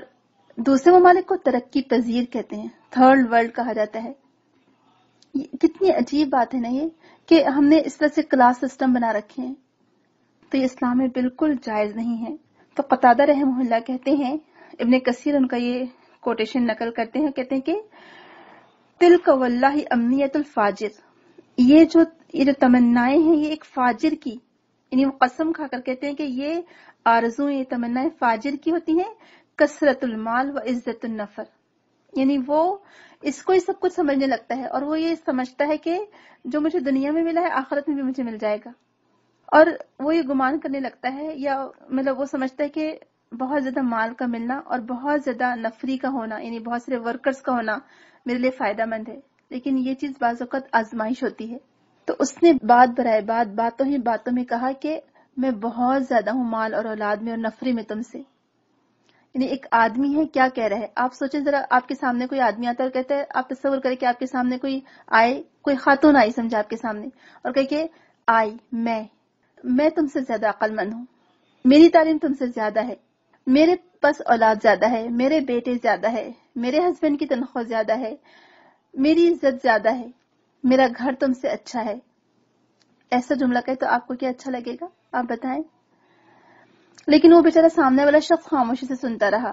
دوسرے ممالک کو ترقی پذیر کہتے ہیں۔ تھرڈ ورلڈ کہا جاتا ہے۔ کتنی عجیب بات ہے نا یہ کہ ہم نے اس طرح سے کلاس سسٹم بنا رکھے ہیں۔ تو یہ اسلام میں بالکل جائز نہیں ہے۔ تو قطع رحم اللہ کہتے ہیں، ابن کثیر ان کا یہ کوٹیشن نقل کرتے ہیں، کہتے ہیں کہ تل کو اللہ امنیت الفاجر۔ یہ جو یہ جو تمنائیں ہیں، یہ ایک فاجر کی یعنی وہ قسم کھا کر کہتے ہیں کہ یہ آرزو، یہ تمنا فاجر کی ہوتی ہیں۔ کثرت المال و عزت النفر۔ یعنی وہ اس کو ہی سب کچھ سمجھنے لگتا ہے اور وہ یہ سمجھتا ہے کہ جو مجھے دنیا میں ملا ہے، آخرت میں بھی مجھے مل جائے گا۔ اور وہ یہ گمان کرنے لگتا ہے یا مطلب وہ سمجھتا ہے کہ بہت زیادہ مال کا ملنا اور بہت زیادہ نفری کا ہونا یعنی بہت سارے ورکرز کا ہونا میرے لیے فائدہ مند ہے۔ لیکن یہ چیز بعض اوقات آزمائش ہوتی ہے۔ تو اس نے بات برائے بات باتوں ہی باتوں میں کہا کہ میں بہت زیادہ ہوں مال اور اولاد میں اور نفری میں تم سے۔ یعنی ایک آدمی ہے، کیا کہہ رہا ہے؟ آپ سوچیں ذرا، آپ کے سامنے کوئی آدمی آتا ہے کہتا ہے، آپ تصور کریں کہ آپ کے سامنے کوئی آئے، کوئی خاتون آئی سمجھا آپ کے سامنے اور کہ کہ آئی، میں میں تم سے زیادہ عقل مند ہوں، میری تعلیم تم سے زیادہ ہے، میرے پاس اولاد زیادہ ہے، میرے بیٹے زیادہ ہے، میرے ہسبینڈ کی تنخواہ زیادہ ہے، میری عزت زیادہ ہے، میرا گھر تم سے اچھا ہے۔ ایسا جملہ کہے تو آپ کو کیا اچھا لگے گا؟ آپ بتائیں۔ لیکن وہ بیچارہ سامنے والا شخص خاموشی سے سنتا رہا۔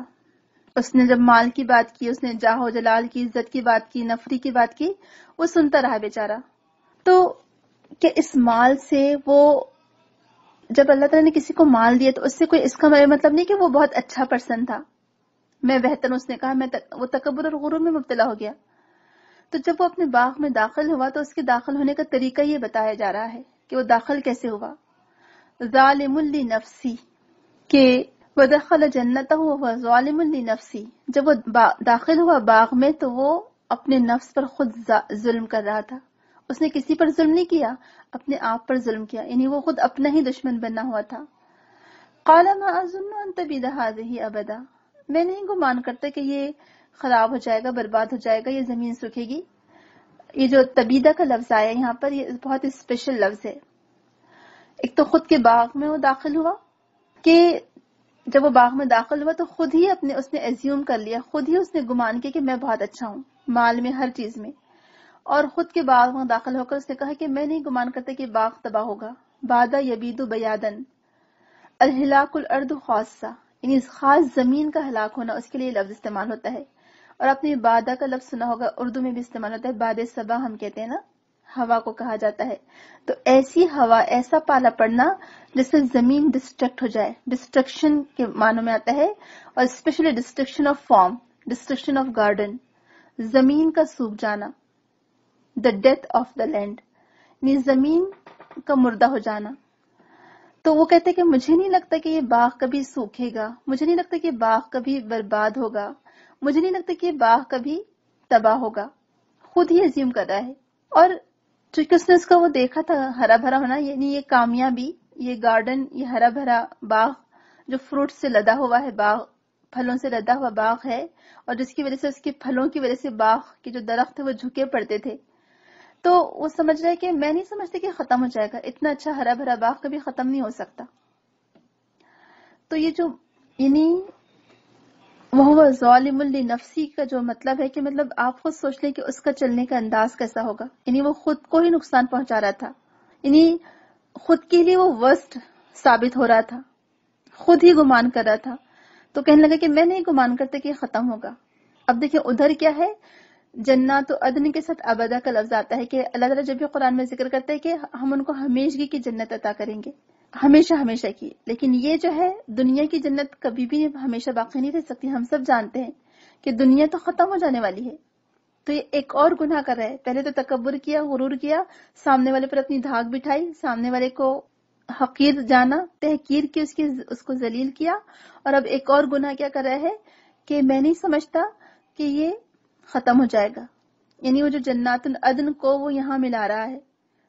اس نے جب مال کی بات کی، اس نے جاہو جلال کی، عزت کی بات کی، نفری کی بات کی، وہ سنتا رہا بیچارہ۔ تو کہ اس مال سے وہ جب اللہ تعالیٰ نے کسی کو مال دیا تو اس سے کوئی اس کا مطلب, مطلب نہیں کہ وہ بہت اچھا پرسن تھا۔ میں بہتر اس نے کہا، میں وہ تکبر اور غرور میں مبتلا ہو گیا۔ تو جب وہ اپنے باغ میں داخل ہوا تو اس کے داخل ہونے کا طریقہ یہ بتایا جا رہا ہے کہ وہ داخل کیسے ہوا۔ ظالم نفسی کہ وہ دخل جنت ہوا ظالم نفسی جب وہ داخل ہوا باغ میں تو وہ اپنے نفس پر خود ظلم کر رہا تھا۔ اس نے کسی پر ظلم نہیں کیا، اپنے آپ پر ظلم کیا یعنی وہ خود اپنا ہی دشمن بننا ہوا تھا۔ ما اظن ان تبید هذه ابدا۔ میں نہیں گمان کرتا کہ یہ خراب ہو جائے گا، برباد ہو جائے گا، یہ زمین سوکھے گی۔ یہ جو تبیدہ کا لفظ آیا یہاں پر، یہ بہت اسپیشل لفظ ہے۔ ایک تو خود کے باغ میں وہ داخل ہوا کہ جب وہ باغ میں داخل ہوا تو خود ہی اپنے اس نے ایزیوم کر لیا، خود ہی اس نے گمان کیا کہ میں بہت اچھا ہوں، مال میں، ہر چیز میں۔ اور خود کے باغ میں داخل ہو کر اس نے کہا کہ میں نہیں گمان کرتا کہ باغ تباہ ہوگا۔ بادہ یبید بیادن الحلاق الارض خاصہ یعنی خاص زمین کا ہلاک ہونا اس کے لیے لفظ استعمال ہوتا ہے۔ اور آپ نے بادہ کا لفظ سنا ہوگا، اردو میں بھی استعمال ہوتا ہے باد صبا ہم کہتے ہیں نا۔ ہوا کو کہا جاتا ہے۔ تو ایسی ہوا، ایسا پالا پڑنا جس سے زمین ڈسٹرکٹ ہو جائے۔ ڈسٹرکشن کے معنوں میں آتا ہے اور specially destruction of farm destruction of garden زمین کا سوکھ جانا the death of the land یعنی زمین کا مردہ ہو جانا۔ تو وہ کہتے کہ مجھے نہیں لگتا کہ یہ باغ کبھی سوکھے گا۔ مجھے نہیں لگتا کہ باغ کبھی برباد ہوگا۔ مجھے نہیں لگتا کہ یہ باغ کبھی تباہ ہوگا۔ خود ہی عظیم کر رہا ہے۔ اور چونکہ اس نے اس کا وہ دیکھا تھا ہرا بھرا ہونا یعنی یہ کامیابی، یہ گارڈن یہ ہرا بھرا باغ، جو فروٹ سے لدا ہوا ہے، باغ، پھلوں سے لدا ہوا باغ ہے، اور جس کی وجہ سے اس کے پھلوں کی وجہ سے باغ کے جو درخت وہ جھکے پڑتے تھے۔ تو وہ سمجھ رہے کہ میں نہیں سمجھتی کہ ختم ہو جائے گا۔ اتنا اچھا ہرا بھرا باغ کبھی ختم نہیں ہو سکتا۔ تو یہ جو یعنی وہ ظالم نفسی کا جو مطلب ہے کہ مطلب آپ خود سوچ لیں کہ اس کا چلنے کا انداز کیسا ہوگا۔ یعنی وہ خود کو ہی نقصان پہنچا رہا تھا۔ یعنی خود کے لیے وہ ورسٹ ثابت ہو رہا تھا۔ خود ہی گمان کر رہا تھا۔ تو کہنے لگا کہ میں نہیں گمان کرتا کہ یہ ختم ہوگا۔ اب دیکھیں ادھر کیا ہے۔ جنات و ادن کے ساتھ ابدا کا لفظ آتا ہے کہ اللہ تعالیٰ جب بھی قرآن میں ذکر کرتے ہیں کہ ہم ان کو ہمیشگی کی جنت عطا کریں گے۔ ہمیشہ ہمیشہ کی۔ لیکن یہ جو ہے، دنیا کی جنت کبھی بھی ہمیشہ باقی نہیں رہ سکتی۔ ہم سب جانتے ہیں کہ دنیا تو ختم ہو جانے والی ہے۔ تو یہ ایک اور گناہ کر رہا ہے۔ پہلے تو تکبر کیا، غرور کیا، سامنے والے پر اپنی دھاگ بٹھائی، سامنے والے کو حقیر جانا، تحقیر کی اس کی، اس کو ذلیل کیا۔ اور اب ایک اور گناہ کیا کر رہا ہے کہ میں نہیں سمجھتا کہ یہ ختم ہو جائے گا۔ یعنی وہ جو جنات العدن کو وہ یہاں ملا رہا ہے۔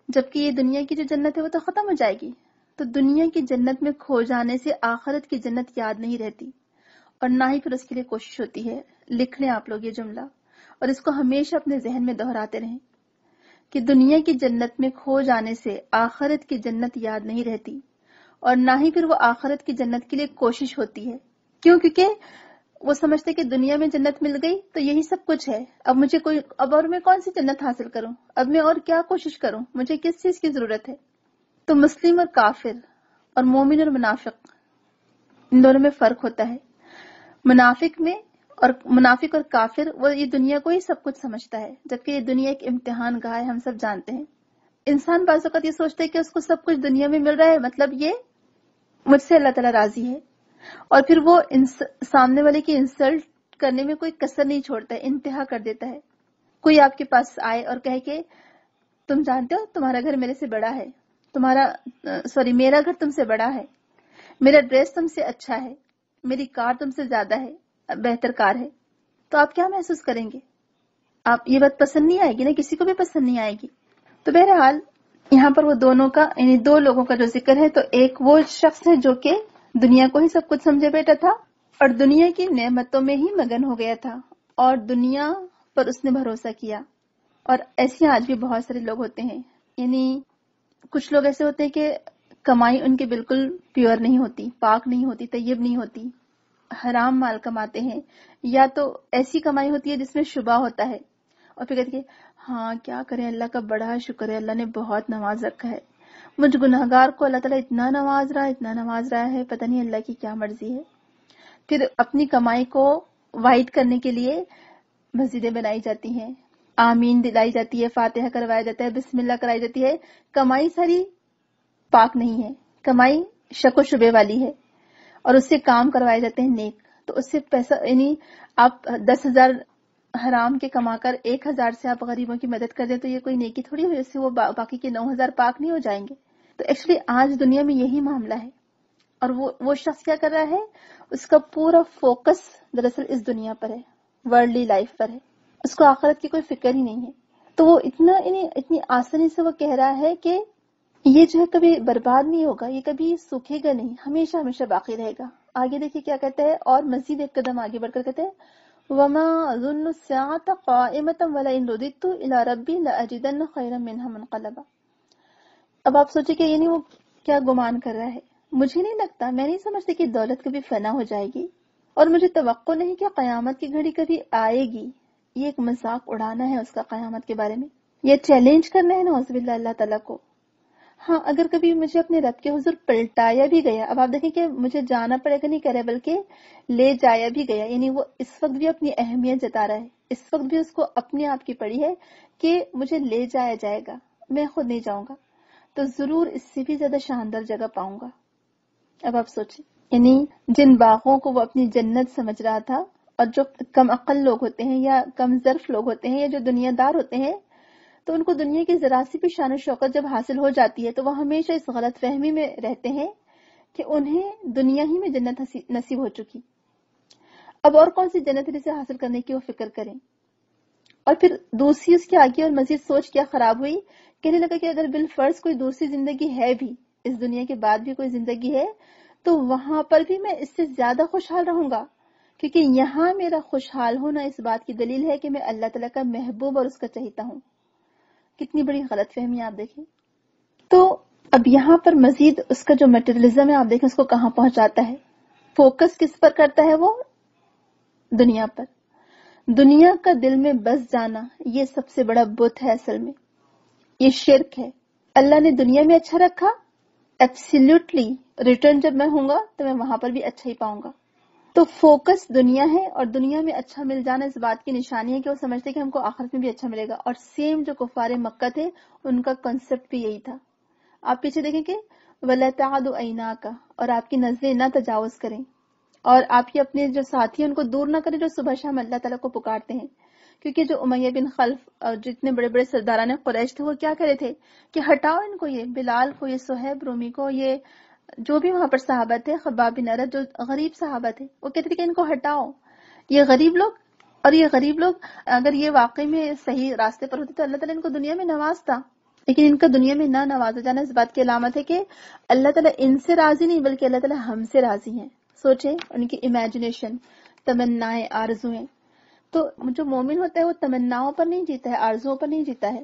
جبکہ یہ دنیا کی جو جنت ہے وہ تو ختم ہو جائے گی۔ تو دنیا کی جنت میں کھو جانے سے آخرت کی جنت یاد نہیں رہتی اور نہ ہی پھر اس کے لیے کوشش ہوتی ہے۔ لکھ لیں آپ لوگ یہ جملہ اور اس کو ہمیشہ اپنے ذہن میں دہراتے رہیں کہ دنیا کی جنت میں کھو جانے سے آخرت کی جنت یاد نہیں رہتی اور نہ ہی پھر وہ آخرت کی جنت کے لیے کوشش ہوتی ہے۔ کیوں؟ کیونکہ وہ سمجھتے کہ دنیا میں جنت مل گئی تو یہی سب کچھ ہے۔ اب مجھے کوئی اب اور میں کون سی جنت حاصل کروں؟ اب میں اور کیا کوشش کروں؟ مجھے کس چیز کی ضرورت ہے؟ تو مسلم اور کافر اور مومن اور منافق، ان دونوں میں فرق ہوتا ہے۔ منافق میں اور منافق اور کافر، وہ یہ دنیا کو ہی سب کچھ سمجھتا ہے، جبکہ یہ دنیا ایک امتحان گاہ ہے، ہم سب جانتے ہیں۔ انسان بعض اوقات یہ سوچتا ہے کہ اس کو سب کچھ دنیا میں مل رہا ہے مطلب یہ مجھ سے اللہ تعالیٰ راضی ہے۔ اور پھر وہ سامنے والے کی انسلٹ کرنے میں کوئی کسر نہیں چھوڑتا ہے انتہا کر دیتا ہے۔ کوئی آپ کے پاس آئے اور کہے کہ تم جانتے ہو تمہارا گھر میرے سے بڑا ہے۔ تمہارا سوری، میرا گھر تم سے بڑا ہے۔ میرا ڈریس تم سے اچھا ہے۔ میری کار تم سے زیادہ ہے، بہتر کار ہے۔ تو آپ کیا محسوس کریں گے؟ آپ، یہ بات پسند نہیں آئے گی نا؟ کسی کو بھی پسند نہیں آئے گی۔ تو بہرحال، یہاں پر وہ دونوں کا یعنی دو لوگوں کا جو ذکر ہے، تو ایک وہ شخص ہے جو کہ دنیا کو ہی سب کچھ سمجھے بیٹھا تھا، اور دنیا کی نعمتوں میں ہی مگن ہو گیا تھا، اور دنیا پر اس نے بھروسہ کیا۔ اور ایسے آج بھی بہت سارے لوگ ہوتے ہیں۔ یعنی کچھ لوگ ایسے ہوتے ہیں کہ کمائی ان کی بالکل پیور نہیں ہوتی، پاک نہیں ہوتی، طیب نہیں ہوتی، حرام مال کماتے ہیں۔ یا تو ایسی کمائی ہوتی ہے جس میں شبہ ہوتا ہے اور پھر کہتے ہاں کیا کریں، اللہ کا بڑا شکر ہے، اللہ نے بہت نواز رکھا ہے۔ مجھ گناہ گار کو اللہ تعالیٰ اتنا نواز رہا ہے، اتنا نواز رہا ہے، پتہ نہیں اللہ کی کیا مرضی ہے۔ پھر اپنی کمائی کو وائٹ کرنے کے لیے مسجدیں بنائی جاتی ہیں۔ آمین دلائی جاتی ہے، فاتحہ کروایا جاتا ہے، بسم اللہ کرائی جاتی ہے۔ کمائی ساری پاک نہیں ہے، کمائی شک و شبے والی ہے۔ اور اس سے کام کروائے جاتے ہیں نیک۔ تو اس سے پیسہ یعنی آپ دس ہزار حرام کے کما کر ایک ہزار سے آپ غریبوں کی مدد کر دیں تو یہ کوئی نیکی تھوڑی ہوئی، اس سے وہ باقی کے نو ہزار پاک نہیں ہو جائیں گے۔ تو ایکچولی آج دنیا میں یہی معاملہ ہے۔ اور وہ وہ شخص کیا کر رہا ہے؟ اس کا پورا فوکس دراصل اس دنیا پر ہے ورلڈلی لائف پر ہے۔ اس کو آخرت کی کوئی فکر ہی نہیں ہے۔ تو وہ اتنا یعنی اتنی آسانی سے وہ کہہ رہا ہے کہ یہ جو ہے کبھی برباد نہیں ہوگا، یہ کبھی سوکھے گا نہیں، ہمیشہ ہمیشہ باقی رہے گا۔ آگے دیکھیے کیا کہتے ہیں، اور مزید ایک قدم آگے بڑھ کر کہتے ہیں، وما ظن الساعة قائمة ولا ان رددت الى ربي لاجدن خيرا منها منقلبا۔ اب آپ سوچیں کہ یعنی وہ کیا گمان کر رہا ہے۔ مجھے نہیں لگتا، میں نہیں سمجھتی کہ دولت کبھی فنا ہو جائے گی، اور مجھے توقع نہیں کہ قیامت کی گھڑی کبھی آئے گی۔ یہ ایک مذاق اڑانا ہے اس کا قیامت کے بارے میں یہ چیلنج کرنا ہے نوز باللہ اللہ تعالیٰ کو۔ ہاں اگر کبھی مجھے اپنے رب کے حضور پلٹایا بھی گیا، اب آپ دیکھیں کہ مجھے جانا پڑے گا نہیں کرے، بلکہ لے جایا بھی گیا یعنی وہ اس وقت بھی اپنی اہمیت جتا رہا ہے۔ اس وقت بھی اس کو اپنے آپ کی پڑی ہے کہ مجھے لے جایا جائے گا، میں خود نہیں جاؤں گا۔ تو ضرور اس سے بھی زیادہ شاندار جگہ پاؤں گا۔ اب آپ سوچیں یعنی جن باغوں کو وہ اپنی جنت سمجھ رہا تھا اور جو کم عقل لوگ ہوتے ہیں یا کم ظرف لوگ ہوتے ہیں یا جو دنیا دار ہوتے ہیں، تو ان کو دنیا کی ذرا سی بھی شان و شوقت جب حاصل ہو جاتی ہے، تو وہ ہمیشہ اس غلط فہمی میں رہتے ہیں کہ انہیں دنیا ہی میں جنت نصیب ہو چکی۔ اب اور کون سی جنت سے حاصل کرنے کی وہ فکر کریں؟ اور پھر دوسری اس کی آگے اور مزید سوچ کیا خراب ہوئی، کہنے لگا کہ اگر بالفرض کوئی دوسری زندگی ہے بھی، اس دنیا کے بعد بھی کوئی زندگی ہے، تو وہاں پر بھی میں اس سے زیادہ خوشحال رہوں گا۔ کیونکہ یہاں میرا خوشحال ہونا اس بات کی دلیل ہے کہ میں اللہ تعالیٰ کا محبوب اور اس کا چہیتا ہوں۔ کتنی بڑی غلط فہمی آپ دیکھیں۔ تو اب یہاں پر مزید اس کا جو میٹرلزم ہے، آپ دیکھیں اس کو کہاں پہنچاتا ہے۔ فوکس کس پر کرتا ہے وہ؟ دنیا پر۔ دنیا کا دل میں بس جانا، یہ سب سے بڑا بت ہے اصل میں۔ یہ شرک ہے۔ اللہ نے دنیا میں اچھا رکھا؟ ایبسلیوٹلی ریٹرن جب میں ہوں گا تو میں وہاں پر بھی اچھا ہی پاؤں گا۔ تو فوکس دنیا ہے اور دنیا میں اچھا مل جانا اس بات کی نشانی ہے کہ وہ سمجھتے کہ ہم کو آخرت میں بھی اچھا ملے گا اور سیم جو کفار مکہ تھے، ان کا کنسپٹ بھی یہی تھا۔ آپ پیچھے دیکھیں کہ ولاد عینا کا اور آپ کی نظریں نہ تجاوز کریں۔ اور آپ کے اپنے جو ساتھی ہیں، ان کو دور نہ کریں جو صبح شام اللہ تعالیٰ کو پکارتے ہیں۔ کیونکہ جو امیہ بن خلف اور جتنے بڑے بڑے سرداران قریش تھے، وہ کیا کرے تھے کہ ہٹاؤ ان کو یہ، بلال کو، یہ سہیب، رومی کو، یہ جو بھی وہاں پر صحابہ تھے، خباب بن عرد جو غریب صحابہ تھے، وہ کہتے تھے کہ ان کو ہٹاؤ۔ یہ غریب لوگ اور یہ غریب لوگ اگر یہ واقعی میں صحیح راستے پر ہوتے تو اللہ تعالیٰ ان کو دنیا میں نوازتا لیکن ان کا دنیا میں نہ نوازا جانا اس بات کی علامت ہے کہ اللہ تعالیٰ ان سے راضی نہیں، بلکہ اللہ تعالیٰ ہم سے راضی ہیں۔ سوچے ان کی امیجنیشن تمنا آرزویں تو جو مومن ہوتا ہے وہ تمناؤں پر نہیں جیتا ہے، آرزوؤں پر نہیں جیتا ہے۔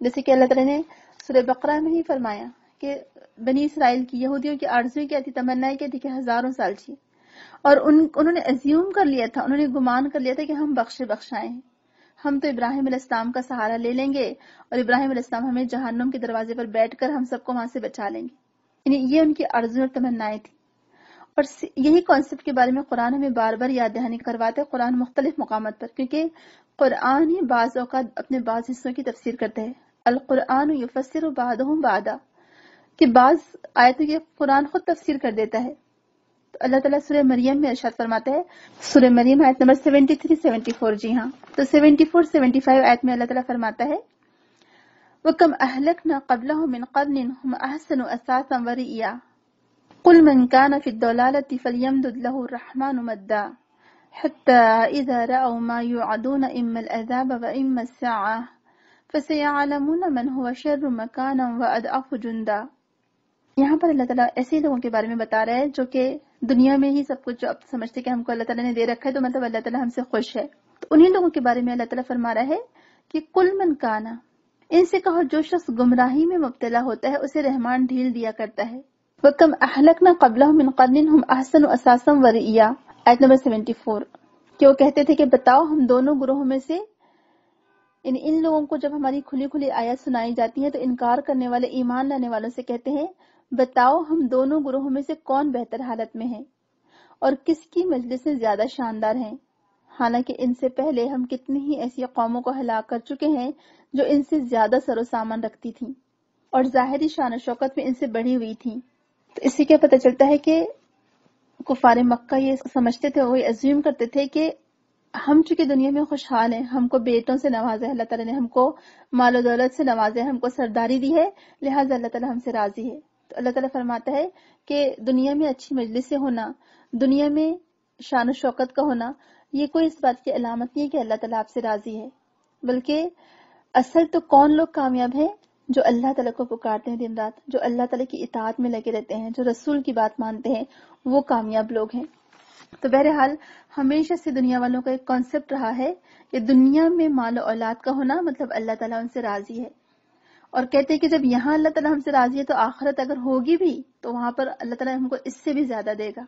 جیسے کہ اللہ تعالیٰ نے سورہ بقرہ میں ہی فرمایا کہ بنی اسرائیل کی یہودیوں کی آرزویں کیا تھی تمنا کیا تھی کہ ہزاروں سال تھی اور ان انہوں نے ازیوم کر لیا تھا، انہوں نے گمان کر لیا تھا کہ ہم بخشے بخشائے ہم تو ابراہیم علیہ السلام کا سہارا لے لیں گے اور ابراہیم علیہ السلام ہمیں جہنم کے دروازے پر بیٹھ کر ہم سب کو وہاں سے بچا لیں گے۔ یعنی یہ ان کی عرض اور تمنا تھی اور یہی کانسیپٹ کے بارے میں قرآن ہمیں بار بار یاد دہانی کرواتے قرآن مختلف مقامات پر، کیونکہ قرآن ہی بعض اوقات اپنے بعض حصوں کی تفسیر کرتے ہیں القرآن یفسر و بعدہم بعدا کہ بعض آیتوں کے قرآن خود تفسیر کر دیتا ہے۔ تو اللہ تعالیٰ سورہ مریم میں ارشاد فرماتے ہیں سورہ مریم آیت نمبر 73 74 جی ہاں۔ تو 74 75 آیت میں اللہ تعالیٰ فرماتا ہے، وَكَمْ أَهْلَكْنَا قَبْلَهُ مِنْ قَرْنٍ هُمْ أَحْسَنُ أَثَاثًا وَرِئِيًا۔ قُلْ مَنْ كَانَ فِي الضَّلَالَةِ فَلْيَمْدُدْ لَهُ الرَّحْمَنُ مَدًّا۔ حَتَّى إِذَا رَأَوْا مَا يُوعَدُونَ إِمَّا الْعَذَابَ وَإِمَّا السَّاعَةَ، فَسَيَعْلَمُونَ مَنْ هُوَ شَرٌّ مَكَانًا وَأَضْعَفُ جُنْدًا۔ یہاں پر اللہ تعالیٰ ایسے لوگوں کے بارے میں بتا رہا ہے جو کہ دنیا میں ہی سب کچھ اب سمجھتے کہ ہم کو اللہ تعالیٰ نے دے رکھا ہے، تو مطلب اللہ تعالیٰ ہم سے خوش ہے۔ تو انہیں لوگوں کے بارے میں اللہ تعالیٰ فرما رہا ہے کہ کل من کانا، ان سے کہو جو شخص گمراہی میں مبتلا ہوتا ہے، اسے رحمان ڈھیل دیا کرتا ہے۔ وہ کم اہلک نہ قبل من قرن، ہم احسن و اساسم ایت نمبر سیونٹی فور۔ کہ وہ کہتے تھے کہ بتاؤ ہم دونوں گروہوں میں سے ان ان لوگوں کو جب ہماری کھلی کھلی آیت سنائی جاتی ہیں، تو انکار کرنے والے، ایمان لانے والوں سے کہتے ہیں بتاؤ ہم دونوں گروہوں میں سے کون بہتر حالت میں ہے اور کس کی مجلس سے زیادہ شاندار ہیں؟ حالانکہ ان سے پہلے ہم کتنی ہی ایسی قوموں کو ہلاک کر چکے ہیں جو ان سے زیادہ سر و سامان رکھتی تھیں اور ظاہری شان و شوکت میں ان سے بڑھی ہوئی تھیں۔ تو اس سے کیا پتہ چلتا ہے کہ کفار مکہ یہ سمجھتے تھے وہ ازیوم کرتے تھے کہ ہم چونکہ دنیا میں خوشحال ہیں، ہم کو بیٹوں سے نوازے اللہ تعالیٰ نے ہم کو مال و دولت سے نوازے ہم کو سرداری دی ہے، لہٰذا اللہ تعالیٰ ہم سے راضی ہے۔ اللہ تعالیٰ فرماتا ہے کہ دنیا میں اچھی مجلس سے ہونا، دنیا میں شان و شوکت کا ہونا، یہ کوئی اس بات کی علامت نہیں ہے کہ اللہ تعالیٰ آپ سے راضی ہے، بلکہ اصل تو کون لوگ کامیاب ہیں جو اللہ تعالیٰ کو پکارتے ہیں دن رات، جو اللہ تعالیٰ کی اطاعت میں لگے رہتے ہیں، جو رسول کی بات مانتے ہیں، وہ کامیاب لوگ ہیں۔ تو بہرحال ہمیشہ سے دنیا والوں کا ایک کانسیپٹ رہا ہے کہ دنیا میں مال و اولاد کا ہونا مطلب اللہ تعالیٰ ان سے راضی ہے۔ اور کہتے ہیں کہ جب یہاں اللہ تعالیٰ ہم سے راضی ہے تو آخرت اگر ہوگی بھی تو وہاں پر اللہ تعالیٰ ہم کو اس سے بھی زیادہ دے گا۔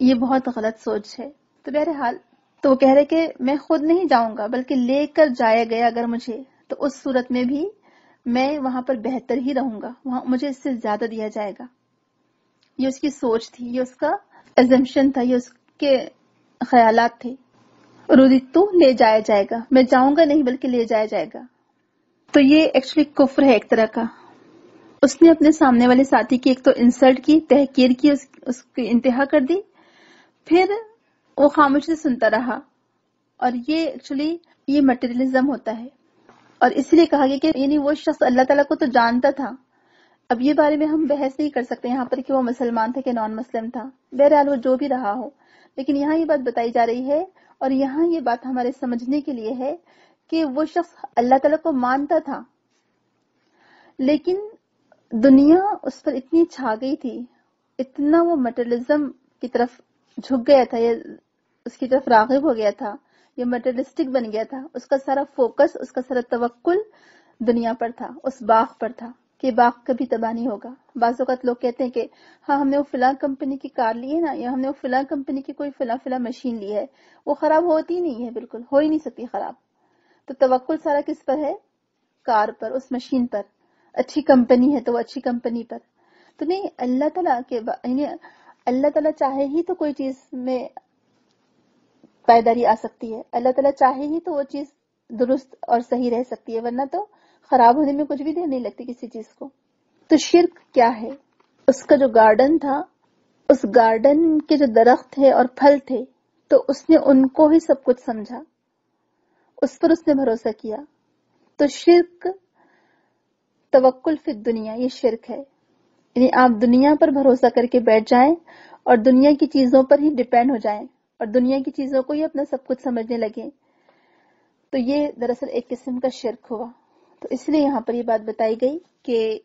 یہ بہت غلط سوچ ہے۔ تو بہرحال تو وہ کہہ رہے کہ میں خود نہیں جاؤں گا بلکہ لے کر جایا گیا اگر مجھے، تو اس صورت میں بھی میں وہاں پر بہتر ہی رہوں گا۔ وہاں مجھے اس سے زیادہ دیا جائے گا۔ یہ اس کی سوچ تھی، یہ اس کا ایزمشن تھا، یہ اس کے خیالات تھے۔ رودتو لے جایا جائے گا۔ میں جاؤں گا نہیں بلکہ لے جایا جائے گا۔ تو یہ ایکچولی کفر ہے ایک طرح کا۔ اس نے اپنے سامنے والے ساتھی کی ایک تو انسلٹ کی تحقیر کی اس, اس کی انتہا کر دی۔ پھر وہ خاموش سے سنتا رہا۔ اور یہ ایکچولی یہ مٹیریلزم ہوتا ہے۔ اور اس لیے کہا گیا کہ یعنی وہ شخص اللہ تعالیٰ کو تو جانتا تھا۔ اب یہ بارے میں ہم بحث نہیں کر سکتے یہاں پر کہ وہ مسلمان تھا کہ نان مسلم تھا۔ بہرحال وہ جو بھی رہا ہو۔ لیکن یہاں یہ بات بتائی جا رہی ہے اور یہاں یہ بات ہمارے سمجھنے کے لیے ہے کہ وہ شخص اللہ تعالیٰ کو مانتا تھا۔ لیکن دنیا اس پر اتنی چھا گئی تھی، اتنا وہ مٹرلزم کی طرف جھک گیا تھا یا اس کی طرف راغب ہو گیا تھا، یا مٹرلسٹک بن گیا تھا۔ اس کا سارا فوکس اس کا سارا توکل دنیا پر تھا، اس باغ پر تھا کہ باغ کبھی تباہ نہیں ہوگا۔ بعض اوقات لوگ کہتے ہیں کہ ہاں ہم نے وہ فلاں کمپنی کی کار لی ہے نا، یا ہم نے وہ فلاں کمپنی کی کوئی فلاں فلاں مشین لی ہے۔ وہ خراب ہوتی نہیں ہے، بالکل ہو ہی نہیں سکتی خراب۔ تو توکل سارا کس پر ہے؟ کار پر، اس مشین پر۔ اچھی کمپنی ہے تو وہ اچھی کمپنی پر۔ تو نہیں، اللہ تعالیٰ کے یعنی اللہ تعالیٰ چاہے ہی تو کوئی چیز میں پائیداری آ سکتی ہے۔ اللہ تعالیٰ چاہے ہی تو وہ چیز درست اور صحیح رہ سکتی ہے، ورنہ تو خراب ہونے میں کچھ بھی دیر نہیں لگتی کسی چیز کو۔ تو شرک کیا ہے؟ اس کا جو گارڈن تھا، اس گارڈن کے جو درخت تھے اور پھل تھے، تو اس نے ان کو ہی سب کچھ سمجھا۔ اس پر اس نے بھروسہ کیا۔ تو شرک، توکل فی دنیا یہ شرک ہے۔ یعنی آپ دنیا پر بھروسہ کر کے بیٹھ جائیں اور دنیا کی چیزوں پر ہی ڈپینڈ ہو جائیں اور دنیا کی چیزوں کو ہی اپنا سب کچھ سمجھنے لگے تو یہ دراصل ایک قسم کا شرک ہوا۔ تو اس لیے یہاں پر یہ بات بتائی گئی کہ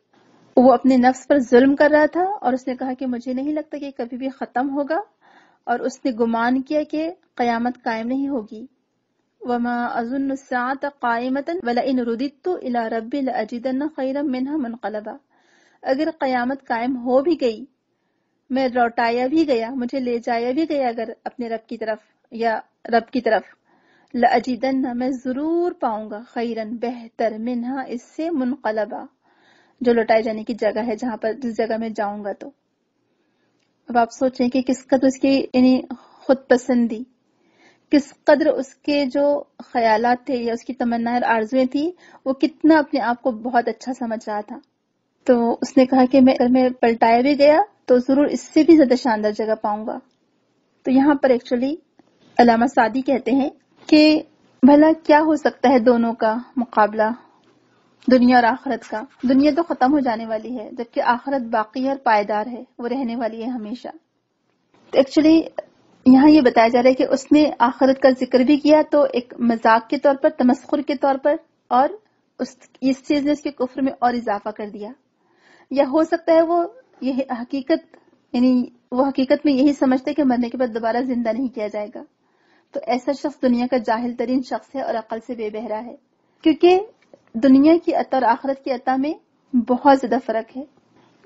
وہ اپنے نفس پر ظلم کر رہا تھا اور اس نے کہا کہ مجھے نہیں لگتا کہ کبھی بھی ختم ہوگا اور اس نے گمان کیا کہ قیامت قائم نہیں ہوگی۔ وما اظن الساعه قائمه ولئن رددت الى ربي لاجدن خيرا منها منقلبا۔ اگر قیامت قائم ہو بھی گئی، میں لوٹایا بھی گیا، مجھے لے جایا بھی گیا اگر اپنے رب کی طرف یا رب کی طرف لاجدن میں ضرور پاؤں گا خیرن بہتر منہا اس سے منقلبا۔ جو لوٹائے جانے کی جگہ ہے، جہاں پر جس جگہ میں جاؤں گا تو۔ اب آپ سوچیں کہ کس کا تو اس کی یعنی خود پسندی کس قدر اس کے جو خیالات تھے یا اس کی تمنا اور آرزویں تھی وہ کتنا اپنے آپ کو بہت اچھا سمجھ رہا تھا۔ تو اس نے کہا کہ میں اگر میں پلٹایا بھی گیا تو ضرور اس سے بھی زیادہ شاندار جگہ پاؤں گا۔ تو یہاں پر ایکچولی علامہ سعدی کہتے ہیں کہ بھلا کیا ہو سکتا ہے دونوں کا مقابلہ، دنیا اور آخرت کا؟ دنیا تو ختم ہو جانے والی ہے، جبکہ آخرت باقی اور پائیدار ہے، وہ رہنے والی ہے ہمیشہ۔ تو ایکچولی یہاں یہ بتایا جا رہا ہے کہ اس نے آخرت کا ذکر بھی کیا تو ایک مذاق کے طور پر، تمسخر کے طور پر، اور اس اس چیز نے اس کے کفر میں اور اضافہ کر دیا۔ یا ہو سکتا ہے وہ یہ حقیقت یعنی وہ حقیقت میں یہی سمجھتے کہ مرنے کے بعد دوبارہ زندہ نہیں کیا جائے گا۔ تو ایسا شخص دنیا کا جاہل ترین شخص ہے اور عقل سے بے بہرا ہے۔ کیونکہ دنیا کی عطا اور آخرت کی عطا میں بہت زیادہ فرق ہے۔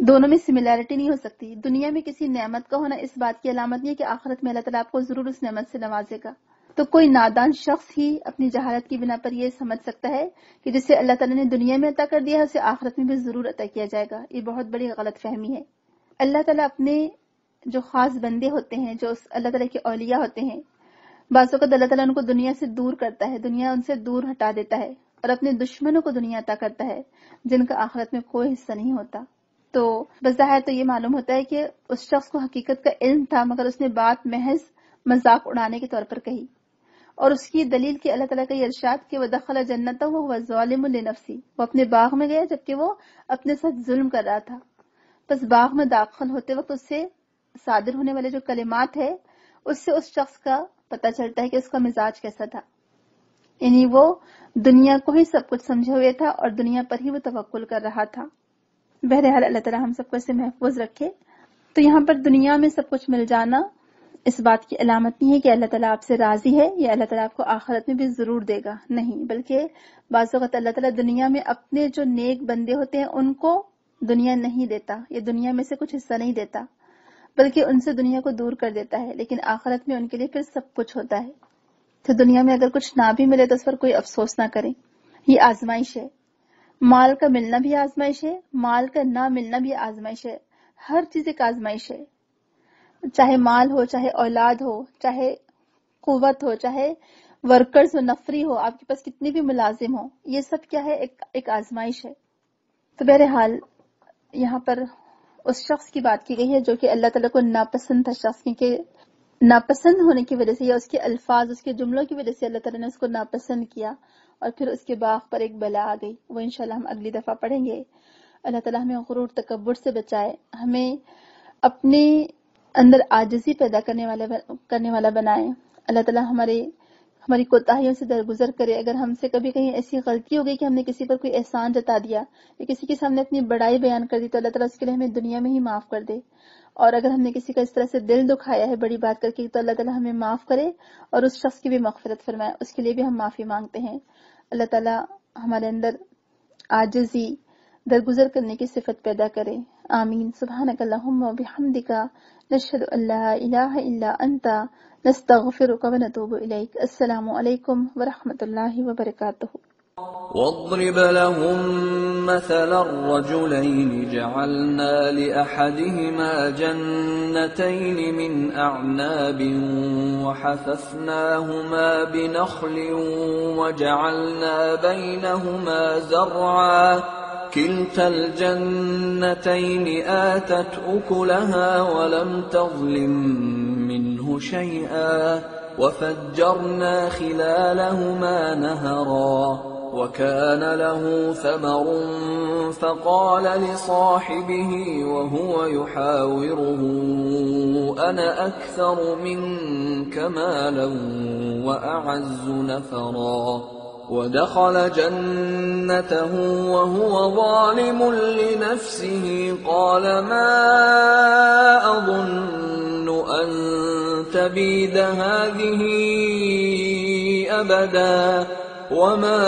دونوں میں سملیرٹی نہیں ہو سکتی۔ دنیا میں کسی نعمت کا ہونا اس بات کی علامت نہیں ہے کہ آخرت میں اللہ تعالیٰ آپ کو ضرور اس نعمت سے نوازے گا۔ تو کوئی نادان شخص ہی اپنی جہالت کی بنا پر یہ سمجھ سکتا ہے کہ جسے اللہ تعالیٰ نے دنیا میں عطا کر دیا ہے، اسے آخرت میں بھی ضرور عطا کیا جائے گا۔ یہ بہت بڑی غلط فہمی ہے۔ اللہ تعالیٰ اپنے جو خاص بندے ہوتے ہیں، جو اللہ تعالیٰ کے اولیاء ہوتے ہیں، بعض اوقات اللہ تعالیٰ ان کو دنیا سے دور کرتا ہے، دنیا ان سے دور ہٹا دیتا ہے اور اپنے دشمنوں کو دنیا عطا کرتا ہے، جن کا آخرت میں کوئی حصہ نہیں ہوتا۔ تو بظاہر تو یہ معلوم ہوتا ہے کہ اس شخص کو حقیقت کا علم تھا، مگر اس نے بات محض مذاق اڑانے کے طور پر کہی۔ اور اس کی دلیل کی اللہ تعالیٰ کا یہ ارشاد کہ وہ دخل جنت وہ ظالم النفسی وہ اپنے باغ میں گیا جبکہ وہ اپنے ساتھ ظلم کر رہا تھا۔ بس باغ میں داخل ہوتے وقت اس سے صادر ہونے والے جو کلمات ہے اس سے اس شخص کا پتہ چلتا ہے کہ اس کا مزاج کیسا تھا۔ یعنی وہ دنیا کو ہی سب کچھ سمجھے ہوئے تھا اور دنیا پر ہی وہ توکل کر رہا تھا۔ بہرحال اللہ تعالیٰ ہم سب کو اسے محفوظ رکھے۔ تو یہاں پر دنیا میں سب کچھ مل جانا اس بات کی علامت نہیں ہے کہ اللہ تعالیٰ آپ سے راضی ہے یا اللہ تعالیٰ آپ کو آخرت میں بھی ضرور دے گا، نہیں، بلکہ بعض اوقات اللہ تعالیٰ دنیا میں اپنے جو نیک بندے ہوتے ہیں ان کو دنیا نہیں دیتا یا دنیا میں سے کچھ حصہ نہیں دیتا، بلکہ ان سے دنیا کو دور کر دیتا ہے، لیکن آخرت میں ان کے لیے پھر سب کچھ ہوتا ہے۔ تو دنیا میں اگر کچھ نہ بھی ملے تو اس پر کوئی افسوس نہ کریں۔ یہ آزمائش ہے۔ مال کا ملنا بھی آزمائش ہے، مال کا نہ ملنا بھی آزمائش ہے۔ ہر چیز ایک آزمائش ہے۔ چاہے مال ہو، چاہے اولاد ہو، چاہے قوت ہو، چاہے ورکرز ہو، نفری ہو، آپ کے پاس کتنے بھی ملازم ہو، یہ سب کیا ہے؟ ایک ایک آزمائش ہے۔ تو بہرحال یہاں پر اس شخص کی بات کی گئی ہے جو کہ اللہ تعالیٰ کو ناپسند تھا شخص، کیونکہ ناپسند ہونے کی وجہ سے یا اس کے الفاظ، اس کے جملوں کی وجہ سے اللہ تعالیٰ نے اس کو ناپسند کیا۔ اور پھر اس کے باغ پر ایک بلا آ گئی۔ وہ انشاءاللہ ہم اگلی دفعہ پڑھیں گے۔ اللہ تعالیٰ ہمیں غرور تکبر سے بچائے، ہمیں اپنے اندر آجزی پیدا کرنے والا کرنے والا بنائے۔ اللہ تعالیٰ ہمارے ہماری کوتاہیوں سے درگزر کرے۔ اگر ہم سے کبھی کہیں ایسی غلطی ہو گئی کہ ہم نے کسی پر کوئی احسان جتا دیا، یا کسی کے سامنے اپنی بڑائی بیان کر دی، تو اللہ تعالیٰ اس کے لیے ہمیں دنیا میں ہی معاف کر دے۔ اور اگر ہم نے کسی کا اس طرح سے دل دکھایا ہے، بڑی بات کر کے، تو اللہ تعالیٰ ہمیں معاف کرے اور اس شخص کی بھی مغفرت فرمائے۔ اس کے لیے بھی ہم معافی مانگتے ہیں۔ اللہ تعالیٰ ہمارے اندر آجزی درگزر کرنے کی صفت پیدا کرے۔ آمین۔ سبحانک اللہم و بحمدکا نشہد اللہ الہ الا انتا نستغفرک و نتوب الیک۔ السلام علیکم ورحمت اللہ وبرکاتہ۔ واضرب لهم مثلا الرجلين جعلنا لأحدهما جنتين من أعناب وحففناهما بنخل وجعلنا بينهما زرعا. كلتا الجنتين آتت أكلها ولم تظلم منه شيئا. وفجرنا خلالهما نهرا. وكان له ثمر فقال لصاحبه وهو يحاوره أنا أكثر منك مالا وأعز نفرا. ودخل جنته وهو ظالم لنفسه قال ما أظن أن تبيد هذه أبدا. وما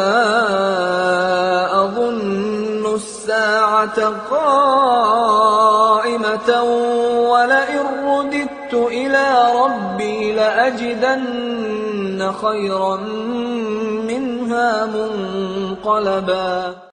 أظن الساعة قائمة ولئن رددت إلى ربي لأجدن خيرا منها منقلبا